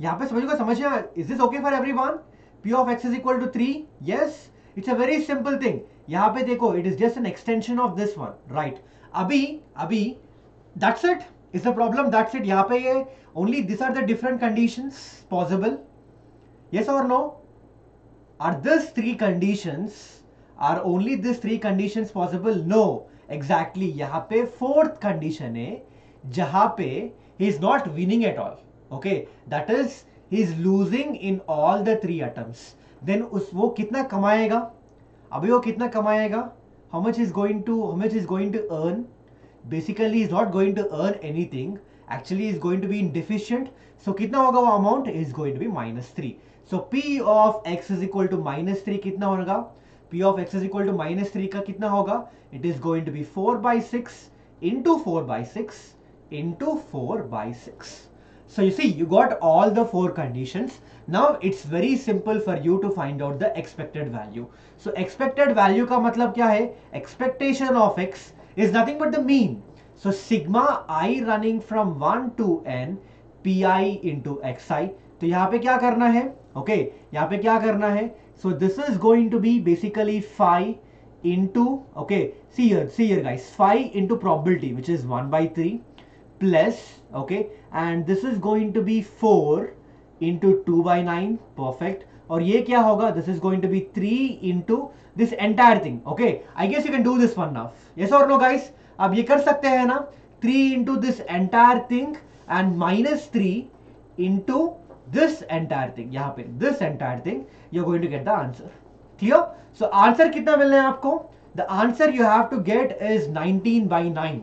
यहां पे समझो समझ is this okay for everyone P of X is equal to three yes it's a very simple thing यहां पे देखो it is just an extension of this one right अभी अभी that's it is the problem that's it यहां पे ये only this are the different conditions possible yes और no are this three conditions are only this three conditions possible no exactly यहाँ पे fourth condition है जहाँ पे he is not winning at all okay that is he is losing in all the three atoms then उस वो कितना कमाएगा अभी वो कितना कमाएगा how much is going to how much is going to earn basically is not going to earn anything actually is going to be in deficient so कितना होगा वो amount is going to be minus 3 so p of x is equal to minus 3 कितना होगा p of x is equal to minus 3 का कितना होगा it is going to be 4 by 6 into 4 by 6 into 4 by 6 So you see, you got all the four conditions. Now it's very simple for you to find out the expected value. So expected value का मतलब क्या है? Expectation of x is nothing but the mean. So sigma i running from 1 to n pi into xi. तो यहाँ पे क्या करना है? ओके okay, यहाँ पे क्या करना है? So this is going to be basically five into okay see here see here guys five into probability which is one by three plus okay and this is going to be four into two by nine perfect और ये क्या होगा? This is going to be three into this entire thing okay I guess you can do this one नाफ ये और no guys आप ये कर सकते हैं ना? Three into this entire thing and minus three into this entire thing यहाँ पे this entire thing you going to get the answer clear so answer कितना मिलना है आपको? The answer you have to get is 19 by 9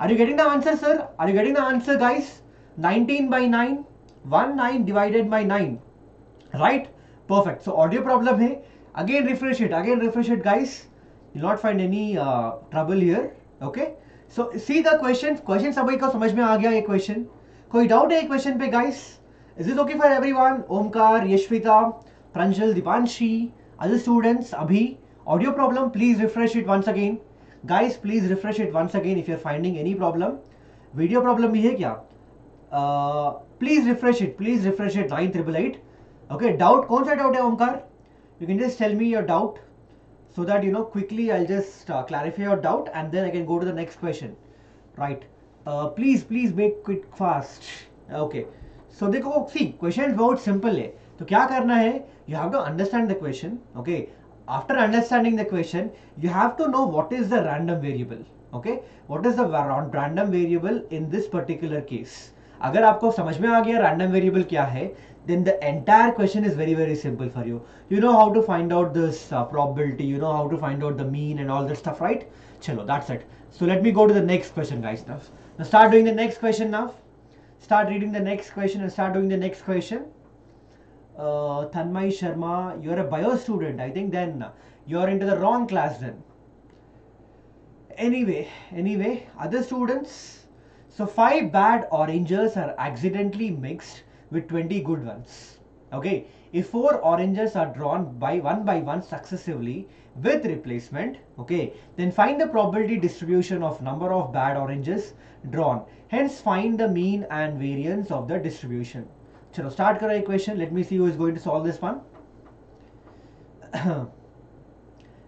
are you getting the answer sir are you getting the answer guys 19 by 9 19 divided by 9 right perfect so audio problem है. Again refresh it again refresh it guys you not find any trouble here okay so see the question question सभी को समझ में आ गया ये question कोई doubt है क्वेश्चन पे guys Is this okay for everyone? Omkar, Yashvita, Pranjal, Dipanshi, other students, Abhi. Audio problem, please refresh it once again. Please refresh it once again if you are finding any problem video problem भी है क्या please refresh it please refresh it nine triple eight okay doubt कौन सा doubt है Omkar you can just tell me your doubt so that you know quickly I'll just uh, clarify your doubt and then I can go to the next question right uh, please please make it fast okay so देखो see question बहुत simple है। तो क्या करना है? You have to understand the question okay after understanding the question you have to know what is the random variable okay what is the variable in this particular case अगर आपको समझ में आ गया रैंडम वेरिएबल क्या है then the entire question is very very simple for you you know how to find out this probability you know how to find out the mean and all दफ right चलो that's it so let me go to the next question guys now start doing the next question now start reading the next question and start doing the next question uh, Tanmay Sharma, you're a bio student. I think then you're into the wrong class then. Anyway, anyway, other students. So five bad oranges are accidentally mixed with 20 good ones. Okay, if four oranges are drawn by one by one successively with replacement, okay, then find the probability distribution of number of bad oranges drawn. Hence find the mean and variance of the distribution. चलो start करो equation. Let me see who is going to solve this one.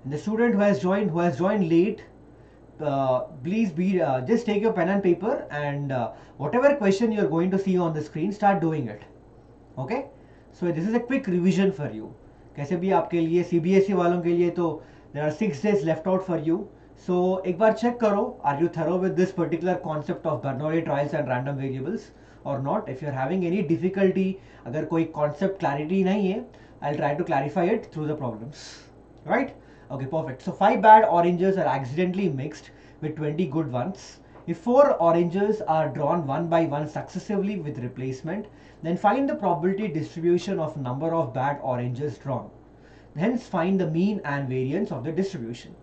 the student who has joined who has joined late uh, please be uh, just take your pen and paper and uh, whatever question you're going to see on the screen start doing it okay so this is a quick revision for you कैसे भी आपके लिए CBSE वालों के लिए तो there are six days left out for you so एक बार check करो are you thorough with this particular concept of Bernoulli trials and random variables or not if you're having any difficulty अगर कोई concept clarity नहीं है I'll try to clarify it through the problems right Okay, perfect. So five bad oranges are accidentally mixed with 20 good ones. If four oranges are drawn one by one successively with replacement, then find the probability distribution of number of bad oranges drawn. Hence find the mean and variance of the distribution.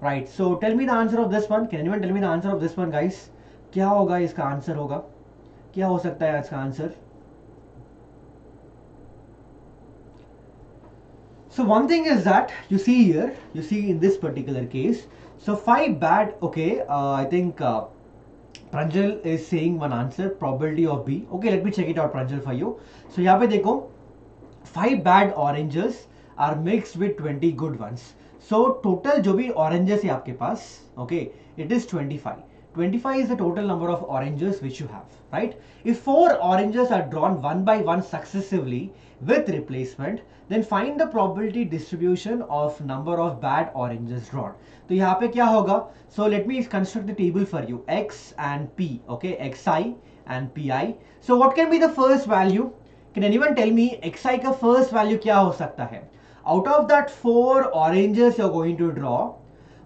Right, so tell me the answer of this one. Can anyone tell me the answer of this one guys? क्या होगा इसका answer होगा क्या हो सकता है इसका answer So one thing is that you see here, you see in this particular case, so five bad, okay, uh, I think uh, Pranjal is saying one answer, probability of B. Okay, let me check it out Pranjal for you. So यहाँ पे देखो, five bad oranges are mixed with 20 good ones. So total जो भी oranges है आपके पास okay it is 25 25 is the total number of oranges which you have right if four oranges are drawn one by one successively with replacement then find the probability distribution of number of bad oranges drawn तो यहाँ पे क्या होगा? So let me construct the table for you x and P okay x i and P i so what can be the first value can anyone tell me x i का first value क्या हो सकता है? Out of that four oranges you're going to draw,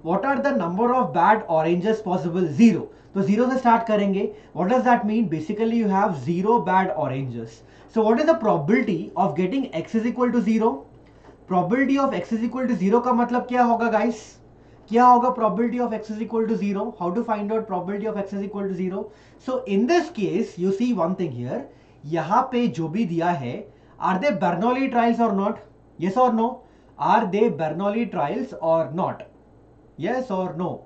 what are the number of bad oranges possible zero तो zero से start करेंगे what does that mean basically you have zero bad oranges so what is the probability of getting x is equal to zero probability of x is equal to zero का मतलब क्या होगा guys क्या होगा probability of x is equal to zero how to find out probability of x is equal to zero so in this case you see one thing here यहाँ पे जो भी दिया है are they Bernoulli trials or not Yes or no are they Bernoulli trials or not Yes or no?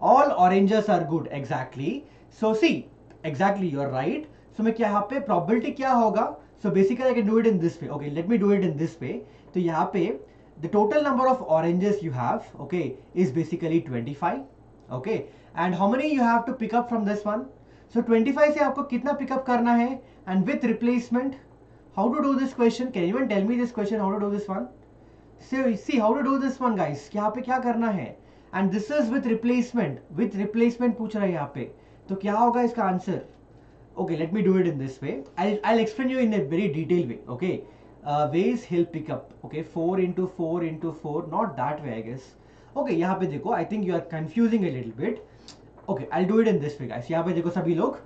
All oranges are good. Exactly. So see, exactly you're right. So मैं क्या यहाँ पे probability क्या होगा? So basically I can do it in this way. Okay, let me do it in this way. तो यहाँ पे the total number of oranges you have, okay, is basically 25. Okay, and how many you have to pick up from this one? So 25 से आपको कितना pick up करना है? And with replacement, how to do this question? Can anyone tell me this question? How to do this one? So see how to do this one guys यहाँ पे क्या करना है and this is with replacement with replacement पूछ रहा है यहाँ पे तो क्या होगा इसका answer okay let me do it in this way I'll, I'll explain you in a very detailed way okay uh, ways he'll pick up okay 4 into 4 into 4 not that way I guess okay यहाँ पे देखो I think you are confusing a little bit okay I'll do it in this way guys यहाँ पे देखो सभी लोग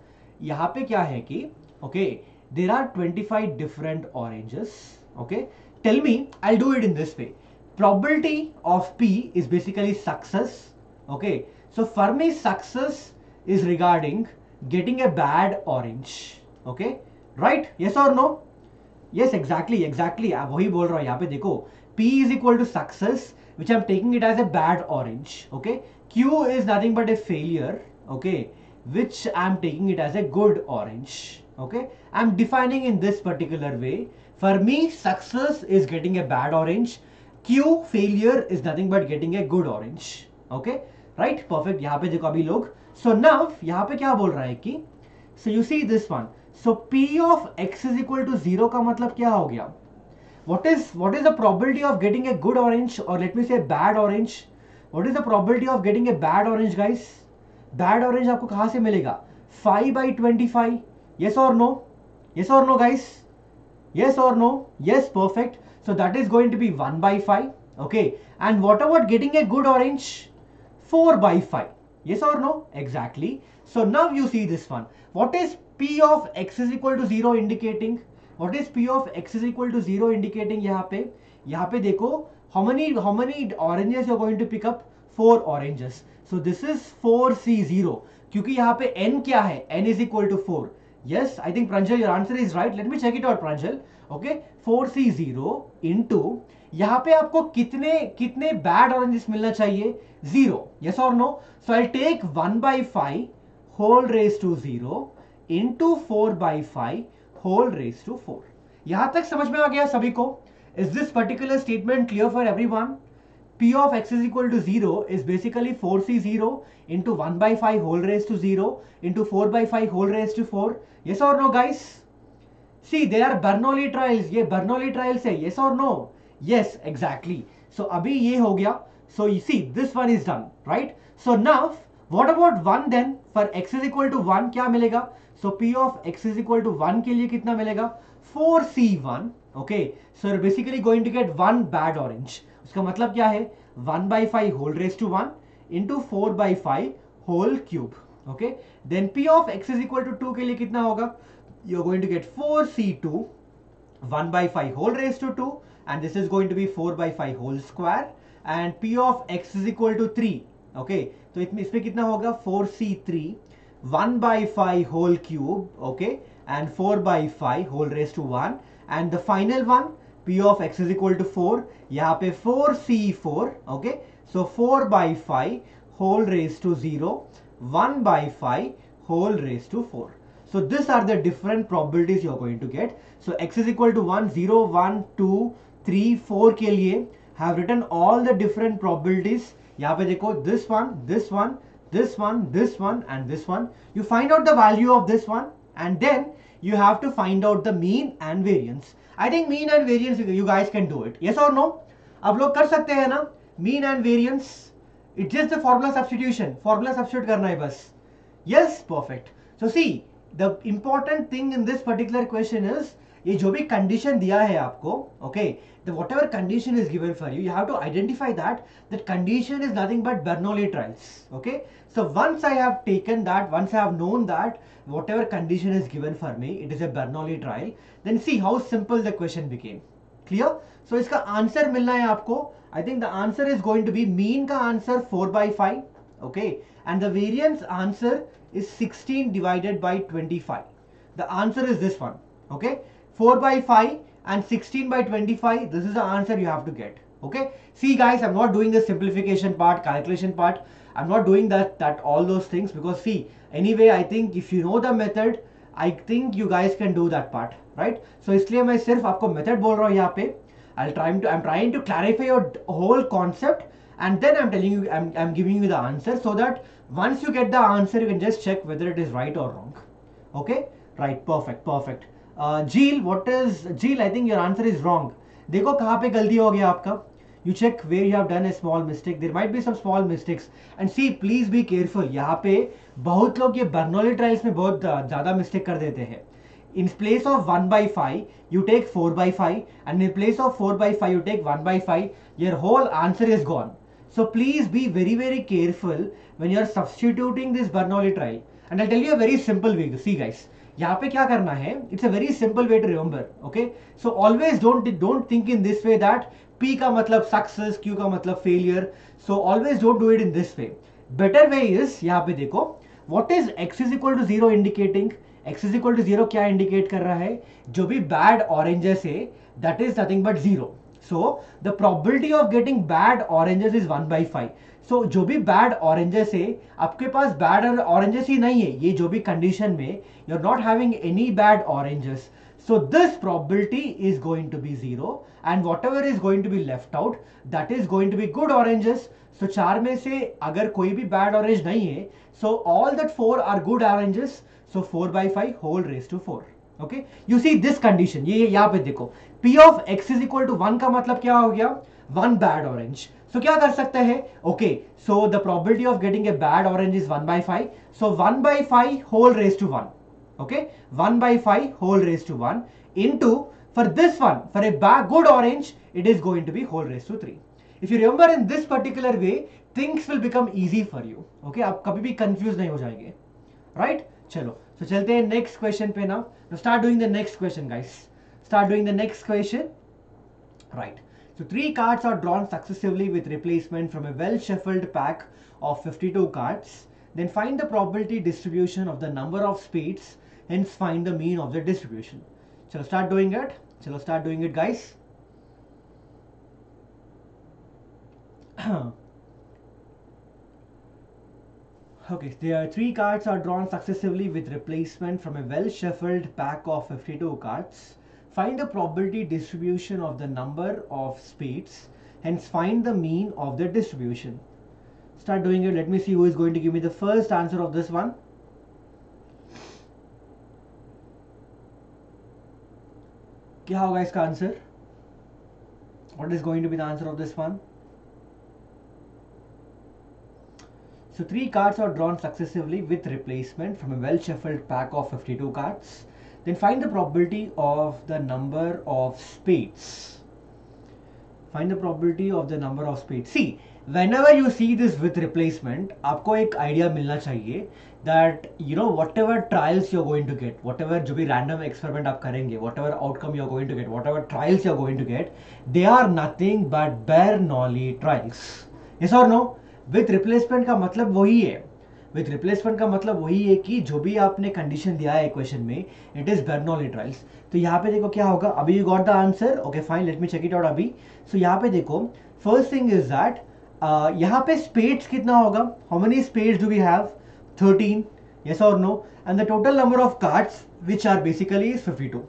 यहाँ पे क्या है कि okay there are 25 different oranges okay tell me, I'll do it in this way. Probability of P is basically success. Okay. So for me, success is regarding getting a bad orange. Okay. Right? Yes or no? Yes, exactly, exactly. I वही बोल रहा हूँ यहाँ पे देखो P is equal to success which I'm taking it as a bad orange. Okay. Q is nothing but a failure. Okay. Which I'm taking it as a good orange. Okay. I'm defining in this particular way for me, success is getting a bad orange. Q, failure is nothing but getting a good orange. Okay, right? Perfect. यहाँ पे देखो अभी लोग. So now यहाँ पे क्या बोल रहा है कि so you see this one. So P of x is equal to zero का मतलब क्या हो गया? What is what is the probability of getting a good orange or let me say bad orange? What is the probability of getting a bad orange, guys? Bad orange आपको कहाँ से मिलेगा? 5 by 25. Yes or no? Yes or no, guys? Yes or no? Yes, perfect. So that is going to be 1 by 5. Okay. And what about getting a good orange? 4 by 5. Yes or no? Exactly. So now you see this one. What is P of x is equal to 0 indicating? What is P of x is equal to 0 indicating यहाँ पे यहाँ पे देखो how many how many oranges you're going to pick up four oranges so this is 4c0 क्योंकि यहाँ पे n क्या है n is equal to 4 yes, i think pranjal, your answer is right. Let me check it out, pranjal. Okay 4c0 into, यहाँ पे आपको कितने कितने बैड ऑरेंजेस मिलना चाहिए? ज़ीरो यस और no so I take one by five whole raise to zero into four by five whole raise to four यहाँ तक समझ में आ गया सभी को? Is this particular statement clear for everyone p of x is equal to 0 is basically 4c0 into 1 by 5 whole raised to 0 into 4 by 5 whole raised to 4 yes or no guys see they are bernoulli trials ये bernoulli trials है yes or no yes exactly so अभी ये हो गया so you see this one is done right so now what about 1 then for x is equal to 1 क्या मिलेगा so p of x is equal to 1 के लिए कितना मिलेगा 4c1 okay so you're basically going to get one bad orange उसका मतलब क्या है? One by five whole raise to one into four by five whole cube okay then P of x is equal to two के लिए कितना होगा? You are going to get four C two one by five whole raise to two and this is going to be four by five whole square and P of x is equal to three okay तो इसमें कितना होगा? Four C three one by five whole cube okay and four by five whole raise to one and the final one p of x is equal to 4 यहाँ पे 4c4 okay so 4 by 5 whole raised to 0 1 by 5 whole raised to 4 so these are the different probabilities you are going to get so x is equal to 1 0 1 2 3 4 के लिए have written all the different probabilities यहाँ पे देखो this one this one this one this one and this one you find out the value of this one and then you have to find out the mean and variance I think mean and variance you guys can do it yes और no अब लोग कर सकते हैं ना mean and variance it just the formula substitution formula substitute करना है बस yes perfect so see the important thing in this particular question is ये जो भी कंडीशन दिया है आपको okay the whatever condition is given for you you have to identify that that condition is nothing but Bernoulli trials okay so once i have taken that once i have known that whatever condition is given for me it is a bernoulli trial. Then see how simple the question became. Clear? So iska answer milna hai aapko. I think the answer is going to be mean ka answer 4 by 5 okay? And the variance answer is 16 divided by 25 the answer is this one okay? 4 by 5 and 16 by 25 this is the answer you have to get okay? See guys i'm not doing the simplification part calculation part. I'm not doing that that all those things because see anyway i think if you know the method i think you guys can do that part right so इसलिए मैं सिर्फ़ आपको method बोल रहा हूँ यहाँ पे I'll try to I'm trying to clarify your whole concept and then I'm telling you I'm, I'm giving you the answer so that once you get the answer you can just check whether it is right or wrong okay right perfect perfect uh, Jeel what is Jeel I think your answer is wrong देखो कहाँ पे गलती हो गया आपका you check where you have done a small mistake there might be some small mistakes and see please be careful यहाँ पे बहुत लोग ये बर्नोली ट्रायल्स में बहुत ज़्यादा मिस्टेक कर देते हैं in place of 1 by 5 you take 4 by 5 and in place of 4 by 5 you take 1 by 5 your whole answer is gone so please be very very careful when you are substituting this Bernoulli trial and I'll tell you a very simple way to see guys यहाँ पे क्या करना है it's a very simple way to remember okay so always don't don't think in this way that P का मतलब success Q का मतलब failure so always don't do it in this way better way is यहाँ पे देखो what is x is equal to zero indicating x is equal to zero क्या indicate कर रहा है? जो भी बैड ऑरेंजेस है that is nothing but zero so the probability of getting bad oranges is one by five so जो भी bad oranges है, आपके पास बैड ऑरेंजेस ही नहीं है. ये जो भी कंडीशन में you are not having any bad oranges so, this probability is going to be zero and whatever is going to be left out that is going to be good oranges so चार में से अगर कोई भी bad orange नहीं है so all that four are good oranges so 4 by 5 whole raised to 4 okay you see this condition ये यहाँ पे देखो p of x is equal to 1 का मतलब क्या हो गया one bad orange so क्या कर सकते हैं okay so the probability of getting a bad orange is 1 by 5 so 1 by 5 whole raised to 1 okay 1 by 5 whole raised to 1 into For this one, for a bad, good orange, it is going to be whole raised to 3. If you remember in this particular way, things will become easy for you. Okay, आप कभी भी confuse नहीं हो जाएंगे. Right? चलो, so चलते हैं next question पे now. Now start doing the next question guys. Start doing the next question. Right. So three cards are drawn successively with replacement from a well shuffled pack of 52 cards. Then find the probability distribution of the number of spades, hence find the mean of the distribution. Start doing it? Shall I start doing it guys? okay, there are three cards are drawn successively with replacement from a well shuffled pack of 52 cards. Find the probability distribution of the number of spades, hence find the mean of the distribution. Start doing it. Let me see who is going to give me the first answer of this one. क्या होगा इसका answer What is going to be the answer of this one? So three cards are drawn successively with replacement from a well shuffled pack of 52 cards. Then find the probability of the number of spades. Find the probability of the number of spades. See, whenever you see this with replacement, आपको एक idea मिलना चाहिए that you know whatever trials you're going to get, whatever जो भी random experiment आप करेंगे, whatever outcome you're going to get, whatever trials you're going to get, they are nothing but Bernoulli trials. Yes or no? With replacement का मतलब वही है with replacement का मतलब वही है कि जो भी आपने कंडीशन दिया है इक्वेशन में इट इज़ बेर्नोली ट्रायल्स तो यहाँ पे देखो क्या होगा अभी you got the answer okay fine let me check it out अभी सो so, यहाँ पे देखो फ़र्स्ट थिंग इज़ दैट यहाँ पे स्पेड्स कितना होगा how many spades do we have 13 yes or no? And the total number of cards which are basically is 52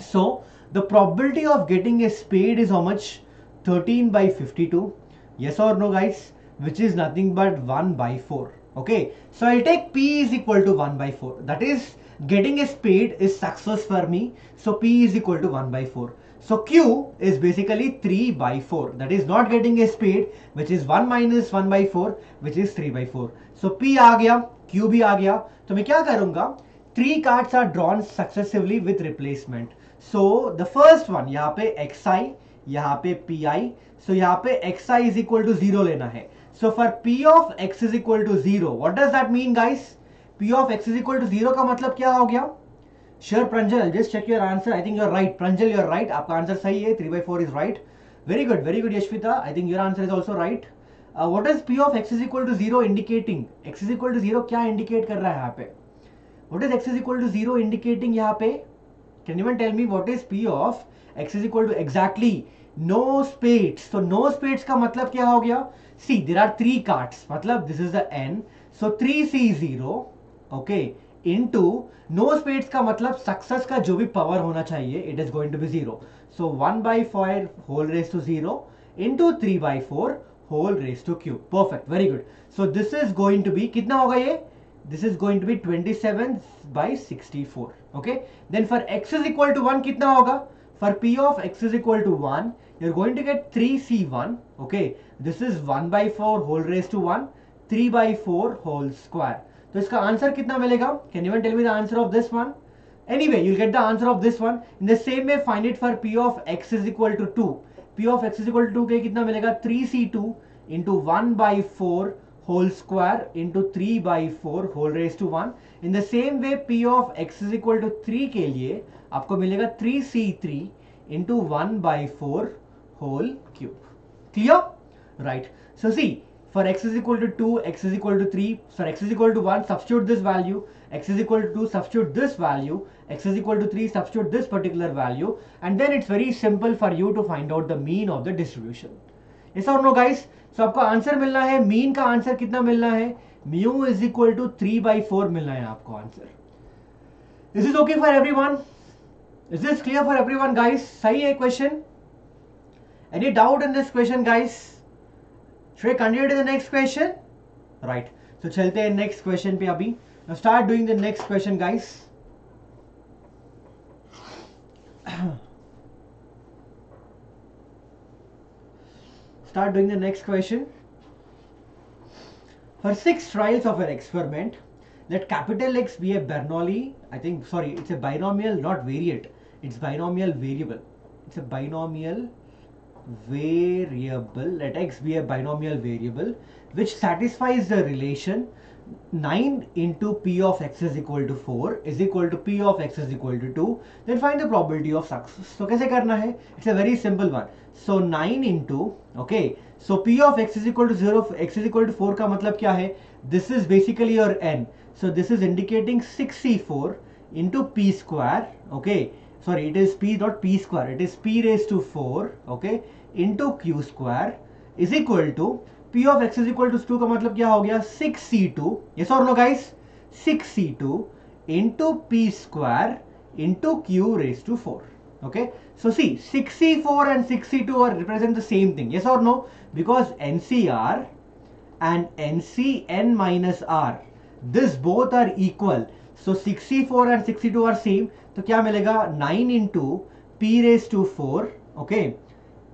so the probability of getting a spade is how much? 13 by 52 yes or no guys? Which is nothing but 1 by 4 okay? So i'll take p is equal to 1 by 4 that is getting a spade is success for me. So p is equal to 1 by 4 so q is basically 3 by 4 that is not getting a spade which is 1 minus 1 by 4 which is 3 by 4 so P आ गया Q भी आ गया. तो मैं क्या करूँगा? Three cards are drawn successively with replacement so the first one यहाँ पे एक्स आई यहाँ पे पी आई सो यहाँ पे x i is equal to zero लेना है. So for P of x is equal to zero what does that mean guys P of x is equal to zero का मतलब क्या हो गया? Sure Pranjal just check your answer I think you're right Pranjal you're right आपका answer सही है. Three by four is right very good very good Yashvita I think your answer is also right what is P of x is equal to zero indicating x is equal to zero क्या indicate कर रहा है यहाँ पे? What is x is equal to zero indicating यहाँ पे? Can you tell me what is P of x is equal to exactly no spades तो no spades का मतलब क्या हो गया? See there are three cards मतलब this is the n so three C zero okay into no spades का मतलब success का जो भी पावर होना चाहिए it is going to be zero so one by four whole raise to zero into three by four whole raised to cube. Perfect, very good. So this is going to be कितना होगा ये? This is going to be 27 by 64. Okay. Then for x is equal to 1 कितना होगा? For p of x is equal to 1, you're going to get 3c1. Okay. This is 1 by 4 whole raised to 1, 3 by 4 whole square. तो इसका answer कितना मिलेगा? Can anyone tell me the answer of this one? Anyway, you'll get the answer of this one. In the same way, find it for p of x is equal to 2. P of x equal to के कितना मिलेगा? Three C two into one by four whole square into three by four whole raise to one in the same way P of x is equal to three के लिए आपको मिलेगा three C three into one by four whole cube clear right so see for x is equal to two x is equal to three for x is equal to one substitute this value x is equal to substitute this value x is equal to 3, substitute this particular value, and then it's very simple for you to find out the mean of the distribution. Yes or no guys? So आपको answer मिलना है mean का answer कितना मिलना है mu is equal to three by four मिलना है आपको answer is is okay for everyone is this clear for everyone guys सही है question any doubt in this question guys I continue to the next question? Right. So चलते हैं next question पे अभी. Now start doing the next question start doing the next question. For six trials of an experiment, let capital X be a Bernoulli, I think, sorry, it's a binomial, not variate. it's binomial variable it's a binomial variable let x be a binomial variable which satisfies the relation 9 into p of x is equal to 4 is equal to p of x is equal to 2 then find the probability of success so kaise karna hai it's a very simple one so 9 into okay so p of x is equal to 0 x is equal to 4 ka matlab kya hai this is basically your n so this is indicating 64 into p square okay sorry it is p dot p square it is p raised to 4 okay into q square is equal to P of x is equal to 2 का मतलब क्या हो गया 6c2 yes or no guys 6c2 into p square into q raised to 4 okay so see 6c4 and 6c2 are represent the same thing yes or no because ncr and ncn minus r this both are equal so 6c4 and 6c2 are same तो क्या मिलेगा 9 into p raised to 4 okay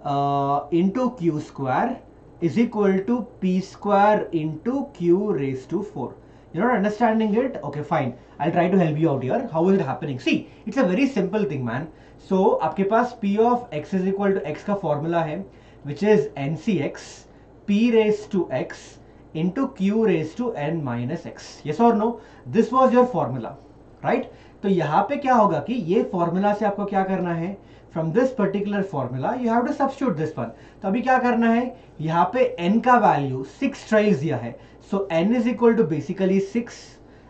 uh, into q square is equal to p square into q raised to 4. You're not understanding it? Okay, fine. I'll try to help you out here. How is it happening? See, it's a very simple thing, man. So, आपके पास p of x is equal to x का formula है, which is ncx p raised to x into q raised to n minus x. Yes or no? This was your formula, right? तो यहाँ पे क्या होगा कि ये फॉर्मूला से आपको क्या करना है from this particular formula you have to substitute this one तो अभी क्या करना है? यहाँ पे n का वैल्यू सिक्स ट्राइज दिया है. So n is equal to basically six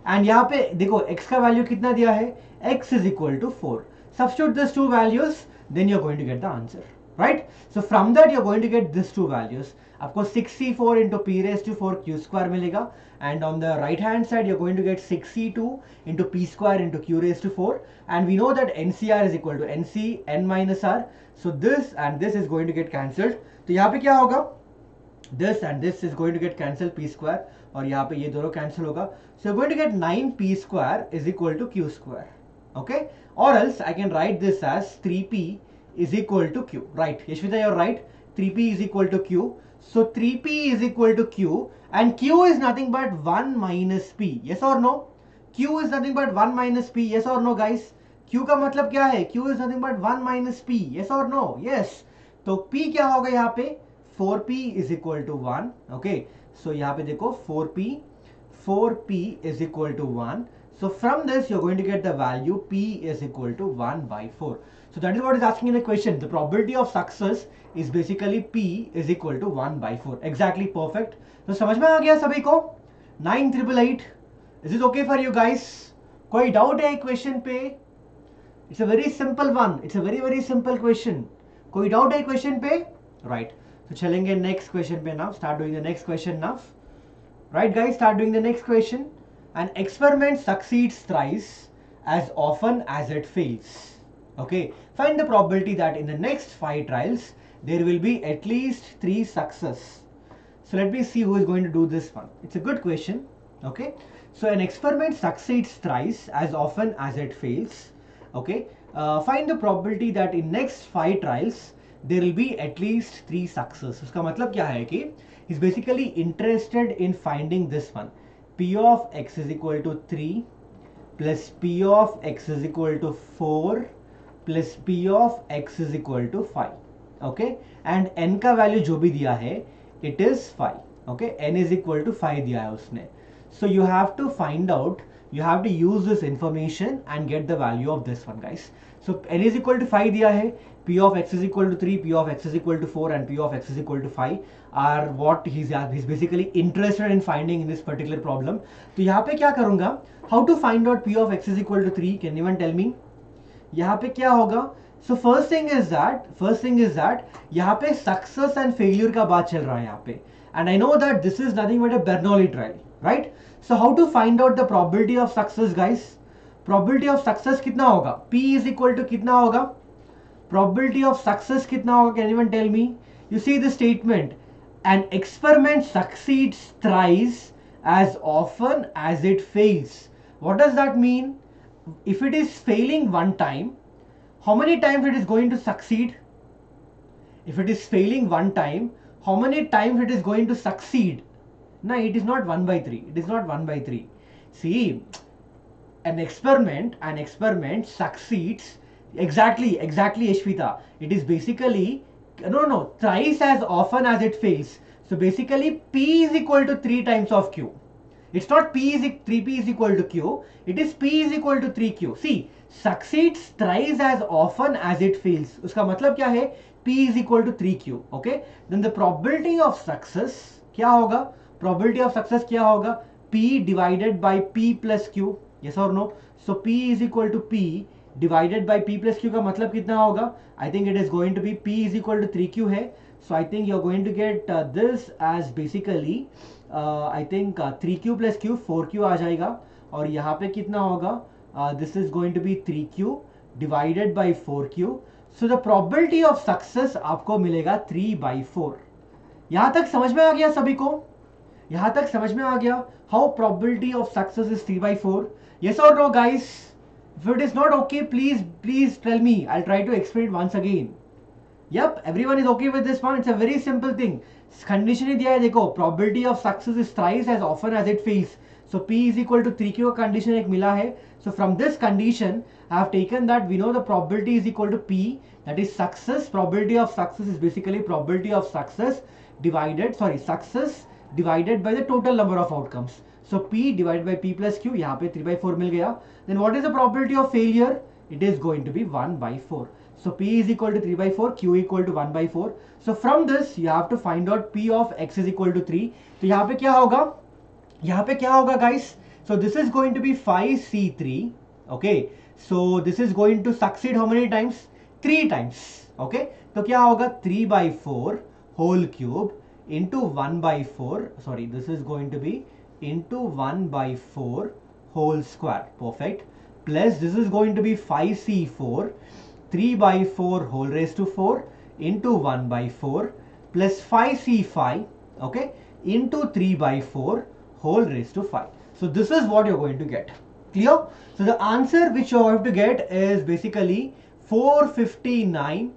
and यहाँ पे देखो, x का वैल्यू कितना दिया है? x is equal to four substitute this two values then you are going to get the answer right? So from that, you're going to get this two values. आपको 6c4 into p raised to 4 q square मिलेगा and on the right hand side you're going to get 6c2 into p square into q raised to 4 and we know that ncr is equal to nc n minus r so this and this is going to get cancelled तो यहाँ पे क्या होगा this and this is going to get cancelled p square और यहाँ पे ये दोनों cancel होगा so you're going to get 9p square is equal to q square okay or else I can write this as 3p is equal to q right Yashvita you're right 3p is equal to q so 3p is equal to q and q is nothing but 1 minus p yes or no q is nothing but 1 minus p yes or no guys q का मतलब क्या है q is nothing but 1 minus p yes or no yes तो p क्या होगा यहाँ पे 4p is equal to 1 okay so यहाँ पे देखो 4p 4p is equal to 1 so from this you're going to get the value p is equal to 1 by 4 so that is what is asking in the question. The probability of success is basically P is equal to 1 by 4. Exactly perfect. So समझ में आ गया सभी को? 9 triple eight. Is this okay for you guys? कोई doubt है question पे? It's a very simple one. It's a very very simple question. कोई doubt है question पे? Right. So चलेंगे next question पे now. Start doing the next question now. Right guys, start doing the next question. An experiment succeeds thrice as often as it fails. Okay, find the probability that in the next five trials, there will be at least three success. So let me see who is going to do this one. It's a good question. Okay, so an experiment succeeds thrice as often as it fails. Okay, uh, find the probability that in next five trials, there will be at least three success. उसका मतलब क्या है कि he's basically interested in finding this one. P of x is equal to 3 plus P of x is equal to 4 plus P of x is equal to five okay and n का value जो भी दिया है it is five okay n is equal to five दिया है उसने so you have to find out you have to use this information and get the value of this one guys so n is equal to 5 दिया है p of x is equal to 3 p of x is equal to 4 and p of x is equal to 5 are what he's he's basically interested in finding in this particular problem तो यहाँ पे क्या करूँगा how to find out p of x is equal to 3 can anyone tell me यहाँ पे क्या होगा? So first thing is that first thing is that यहाँ पे सक्सेस एंड फेलियर का बात चल रहा है यहाँ पे। And I know that this is nothing but a Bernoulli trial right so how to find out the probability of success guys probability of success कितना होगा? P इज़ इक्वल टू कितना होगा? प्रोबेबिलिटी ऑफ़ सक्सेस कितना होगा? Can even tell me you see the statement an experiment succeeds thrice as often as it fails. What does that mean? If it is failing one time, how many times it is going to succeed? If it is failing one time, how many times it is going to succeed? No, it is not 1 by 3. It is not 1 by 3. See, an experiment, an experiment succeeds Exactly, exactly, Ashwita. It is basically no, no, thrice as often as it fails. So basically, P is equal to three times of Q. It's not P is 3P is equal to Q. It is P is equal to 3Q. See, succeeds thrice as often as it fails. उसका मतलब क्या है? P is equal to 3Q. Okay. Then the probability of success क्या होगा? Probability of success क्या होगा? P divided by P plus Q. Yes or no? So P is equal to P divided by P plus Q का मतलब कितना होगा? I think it is going to be P is equal to 3Q है. So I think you're going to get uh, this as basically I think three q plus q four q आ जाएगा। और यहाँ पे कितना होगा? This is going to be three q divided by four q so the probability of success आपको मिलेगा three by four यहाँ तक समझ में आ गया सभी को? यहाँ तक समझ में आ गया? How probability of success is three by four yes और no guys if it is not okay, please please tell me. I'll try to explain it once again. Yep everyone is okay with this one. It's a very simple condition ही दिया है, देखो probability of success is thrice as often as it fails so P is equal to three q condition एक मिला है. So from this condition I have taken that we know the probability is equal to P that is success probability of success is basically probability of success divided sorry success divided by the total number of outcomes so P divide by P plus q यहाँ पे three by four मिल गया. Then what is the probability of failure it is going to be one by four so P is equal to 3 by 4, Q equal to 1 by 4. So from this you have to find out P of X is equal to 3. तो यहाँ पे क्या होगा यहाँ पे क्या होगा guys? So this is going to be 5C3. Okay. So this is going to succeed how many times? 3 times. Okay. तो क्या होगा 3 by 4 whole cube into 1 by 4. Sorry, this is going to be into 1 by 4 whole square. Perfect. Plus this is going to be 5C4 3 by 4 whole raised to 4 into 1 by 4 plus 5c5 okay into 3 by 4 whole raised to 5. So this is what you're going to get. Clear? So the answer which you have to get is basically 459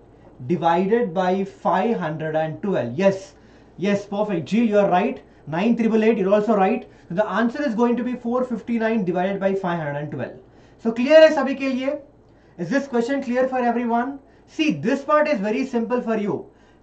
divided by 512. Yes, yes, perfect. Jill, you are right. 9888, you're also right. So the answer is going to be 459 divided by 512. So clear hai sabhi ke liye? Is this question clear for everyone? See, this part is very simple for you.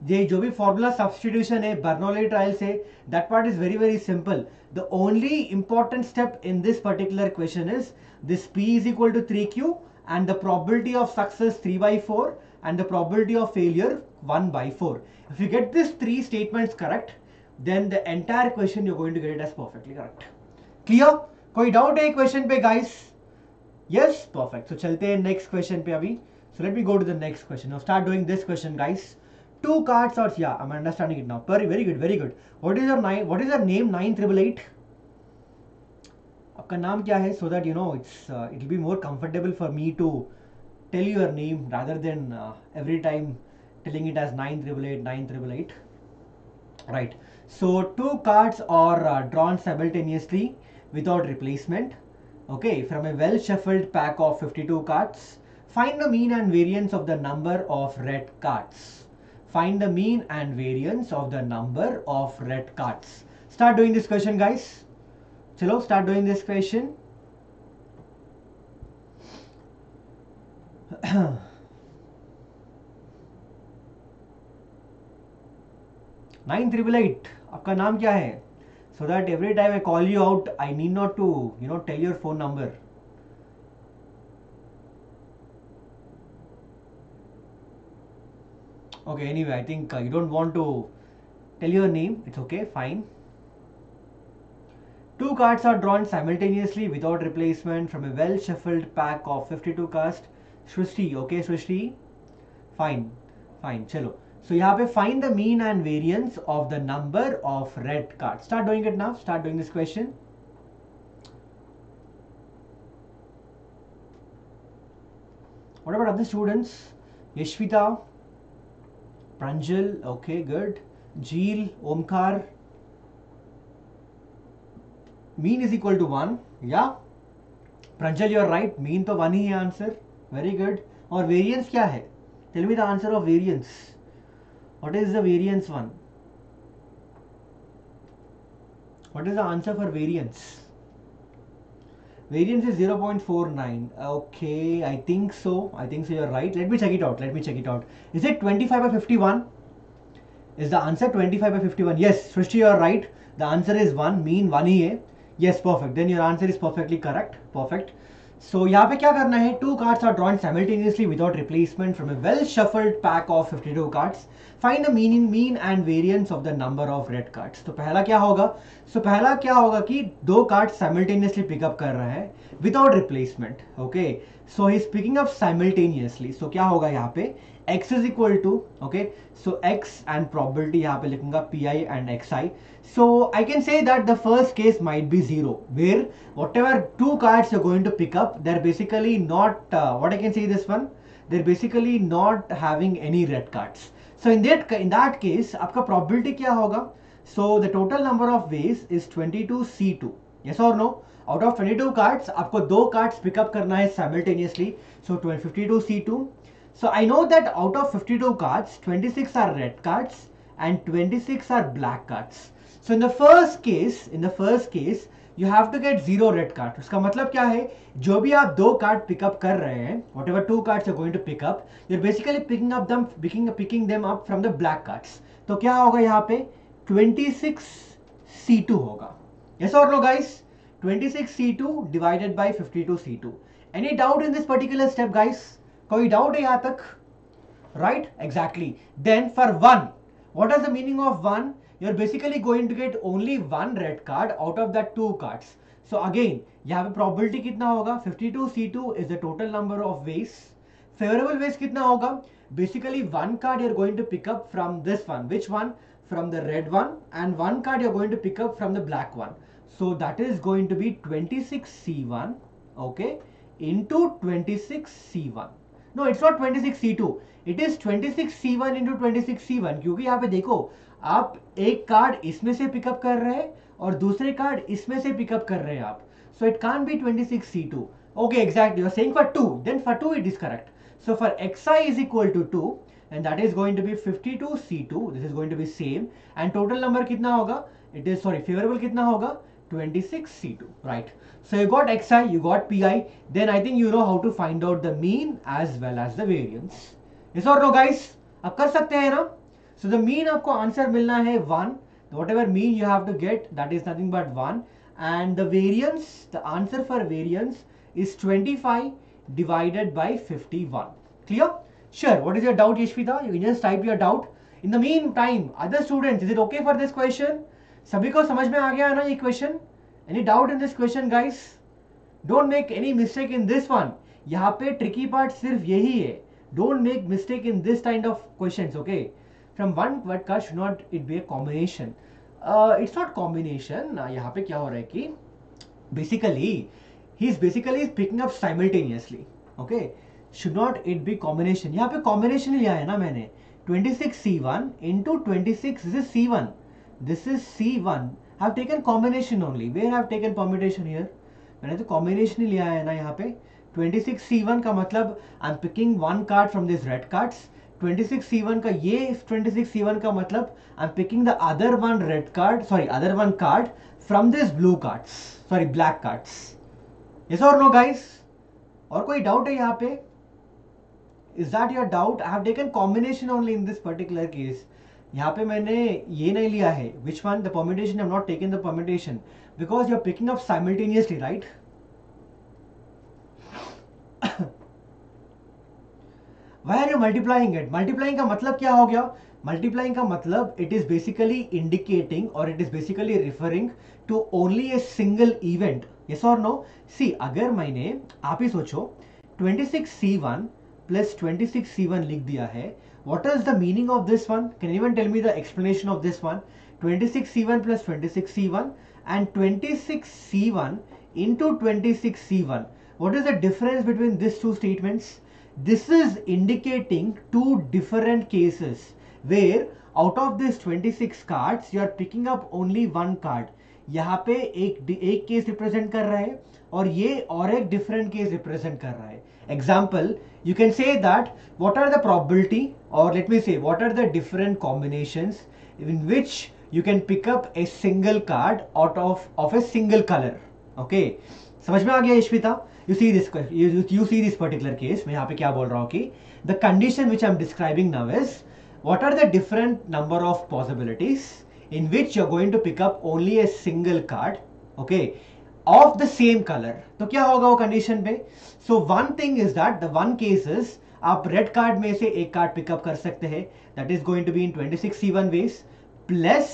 ये जो भी formula substitution है Bernoulli trial से that part is very very simple the only important step in this particular question is this p is equal to 3q and the probability of success 3 by 4 and the probability of failure 1 by 4. If you get these three statements correct, then the entire question you're going to get it as perfectly correct. Clear? कोई doubt है question पे guys yes perfect so chalte hain next question pe abhi so let me go to the next question now start doing this question guys two cards or yeah i'm understanding it now very very good very good what is your nine what is your name nine triple eight आपका नाम क्या है so that you know it's uh, it will be more comfortable for me to tell your name rather than uh, every time telling it as 9888 9888 right so two cards are uh, drawn simultaneously without replacement Okay, from a well shuffled pack of 52 cards, find the mean and variance of the number of red cards. Find the mean and variance of the number of red cards. Start doing this question guys. Chalo, start doing this question. Nine triple eight आपका नाम क्या है So that every time I call you out, I need not to, you know, tell your phone number. Okay, anyway, I think uh, you don't want to tell your name. It's okay, fine. Two cards are drawn simultaneously without replacement from a well shuffled pack of 52 cards. Shrishti, okay, Shrishti? Fine, fine, chalo. So यहाँ पे find the mean and variance of the number of red cards. Start doing it now. Start doing this question. What about other students? Yashvita, Pranjal, okay, good. Jeel, Omkar. Mean is equal to 1. Yeah. Pranjal, you're right. Mean to 1 he answer. Very good. और variance क्या है? Tell me the answer of variance. What is the variance one? What is the answer for variance? variance is 0.49 okay i think so. I think so you're right. Let me check it out. Let me check it out. Is it 25 by 51 is the answer 25 by 51 yes Srishti you're right. The answer is 1 mean 1 ही है yes perfect. Then your answer is perfectly correct. Perfect so so, यहाँ पे क्या करना है? Two cards are drawn simultaneously without replacement from a well shuffled pack of 52 two cards find the meaning mean and variance of the number of red cards तो पहला क्या होगा? सो so, पहला क्या होगा कि दो कार्ड सेमल्टेनियसली पिकअप कर रहा है without replacement okay so he is picking up simultaneously so क्या होगा यहाँ पे? x is equal to okay so x and probability यहाँ पे लिखूंगा pi and xi so I can say that the first case might be zero where whatever two cards you're going to pick up they're basically not uh, what I can say this one they're basically not having any red cards so in that in that case आपका probability क्या होगा so the total number of ways is 22 c2 yes or no out of 22 cards आपको दो cards pick up करना है simultaneously so 52 c2 so I know that out of 52 cards, 26 are red cards and 26 are black cards. So in the first case, in the first case, you have to get zero red card. उसका मतलब क्या है जो भी आप दो card pick up कर रहे हैं whatever two cards are going to pick up you're basically picking up them picking picking them up from the black cards तो क्या होगा यहाँ पे 26 C2 होगा yes or no guys 26 C2 divided by 52 C2 any doubt in this particular step guys कोई doubt है यहां तक right exactly then for one what is the meaning of one you're basically going to get only one red card out of that two cards so again यहाँ पे probability कितना होगा 52 C2 is the total number of ways favorable ways कितना होगा basically one card you're going to pick up from this one which one from the red one and one card you're going to pick up from the black one so that is going to be 26 C1 okay into 26 C1 no it's not twenty it is twenty into twenty क्योंकि यहाँ पे देखो, आप एक card इसमें से pickup कर रहे हैं और दूसरे कार्ड इसमें से पिकअप कर रहे हैं आप. So it can be twenty six C two okay exact you're sect so for x i is equal to two and that is going to be fifty two C two this is going to be same and total number कितना होगा? It is sorry favourable कितना होगा? 26 c2 right so you got xi you got pi then i think you know how to find out the mean as well as the variance yes or no guys अब कर सकते हैं ना so the mean आपको answer मिलना है 1 whatever mean you have to get that is nothing but 1 and the variance the answer for variance is 25 divided by 51 clear sure what is your doubt yashvita you can just type your doubt in the meantime other students is it okay for this question सभी को समझ में आ गया है ना ये question any doubt in this question guys don't make any mistake in this one यहाँ पे ट्रिकी पार्ट सिर्फ़ यही है. Don't make mistake in this kind of question okay from one word का should not it be a combination it's not combination यहाँ पे क्या हो रहा है कि basically he is basically picking up simultaneously okay should not it be combination यहाँ पे कॉम्बिनेशन लिया है ना मैंने. 26 C1 into 26 this is C1 this is C1 I have taken combination only where I have taken permutation here मैंने तो combination ही लिया है ना यहाँ पे 26 C1 का मतलब I'm picking one card from these red cards 26 C1 का ये 26 C1 का मतलब I'm picking the other one red card sorry other one card from this blue cards sorry black cards yes or no guys और कोई doubt है यहाँ पे is that your doubt i have taken combination only in this particular case यहाँ पे मैंने ये नहीं लिया है which one the permutation am not taking the permutation because you are picking up simultaneously right why are you multiplying it multiplying का मतलब क्या हो गया? मल्टीप्लाइंग का मतलब इट इज़ बेसिकली इंडिकेटिंग और it is basically referring to only a single event yes और no see अगर मैंने, आप ही सोचो 26 C1 C one plus twenty six C one लिख दिया है what is the meaning of this one can anyone tell me the explanation of this one 26c1 plus 26c1 and 26c1 into 26c1 what is the difference between these two statements this is indicating two different cases where out of this 26 cards you are picking up only one card यहाँ पे एक एक case represent कर रहा है और ये और एक डिफरेंट केस रिप्रेजेंट कर रहा है example you can say that what are the probability or let me say what are the different combinations in which you can pick up a single card out of of a single color okay समझ में आ गया Yashvita you see this you see this particular case मैं यहाँ पे क्या बोल रहा हूँ कि the condition which I am describing now is what are the different number of possibilities in which you're going to pick up only a single card okay Of the same color तो क्या होगा वो condition पे so one thing is that the one case is आप red card में से एक card pick up कर सकते हैं that is going to be in 26 C plus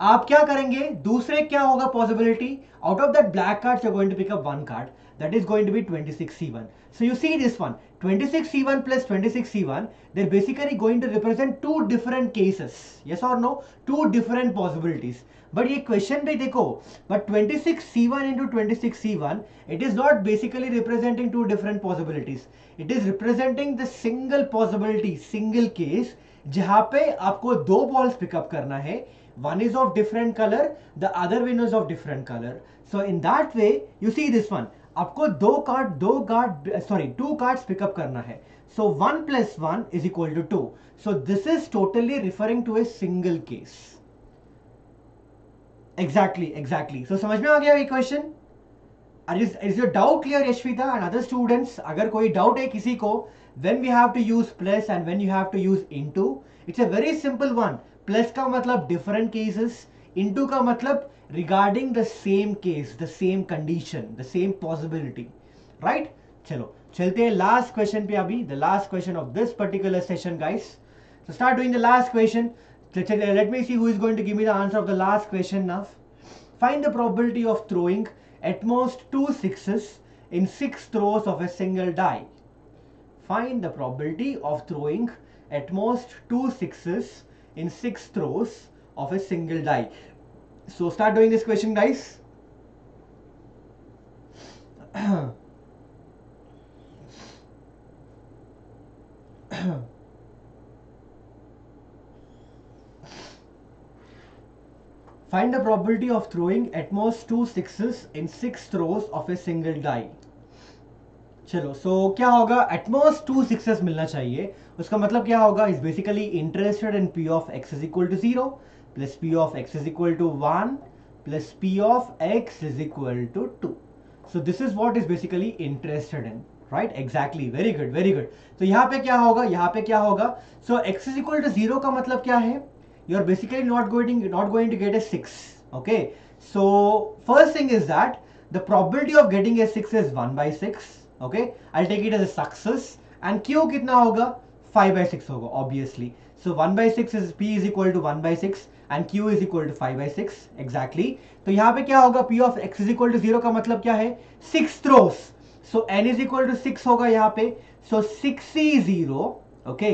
आप क्या करेंगे दूसरे क्या होगा possibility out of that black card you going to pick up one card that is going to be 26C1. So you see this one, 26C1 plus 26C1, they're basically going to represent two different cases. Yes or no? Two different possibilities. But ये question भी देखो but 26 six C one into it is not basically representing two different possibilities it is representing the single possibility single case जहाँ पे आपको दो balls pick up करना है। One is of different colour the other one is of different colour so in that way you see this one आपको दो card दो card sorry two card pick up करना है। So one plus one is equal to two so this is totally referring to a single case exactly exactly so समझ में आ गया ये question is your doubt clear Yashvita and other students अगर कोई doubt है किसी को when we have to use plus and when you have to use into it's a very simple one plus का मतलब different cases into का मतलब regarding the same case, the same condition, the same possibility. Right? चलो चलते हैं last question पे अभी last question of this particular session guys. So start doing the last question. Let me see who is going to give me the answer of the last question now. Find the probability of throwing at most two sixes in six throws of a single die. Find the probability of throwing at most two sixes in six throws of a single die. So start doing this question guys. find the probability of throwing at most six sixes in six throws of a single चलो so so क्या होगा? At most two sixes मिलना चाहिए। उसका मतलब क्या होगा? Is basically interested in P of x is equal to zero plus P of x is equal to one plus P of x is equal to two so this is what is basically interested in right exactly very good very good तो यहाँ पे क्या होगा? यहाँ पे क्या होगा? So x is equal to zero का मतलब क्या है? you are basically not going not going to get a six okay so first thing is that the probability of getting a six is one by six okay I'll take it as a success and q कितना होगा five by six होगा obviously so one by six is p is equal to one by six and Q is equal to five by six exactly तो यहाँ पे क्या होगा P of X is equal to zero का मतलब क्या है six throws so N is equal to six होगा यहाँ पे so six E zero okay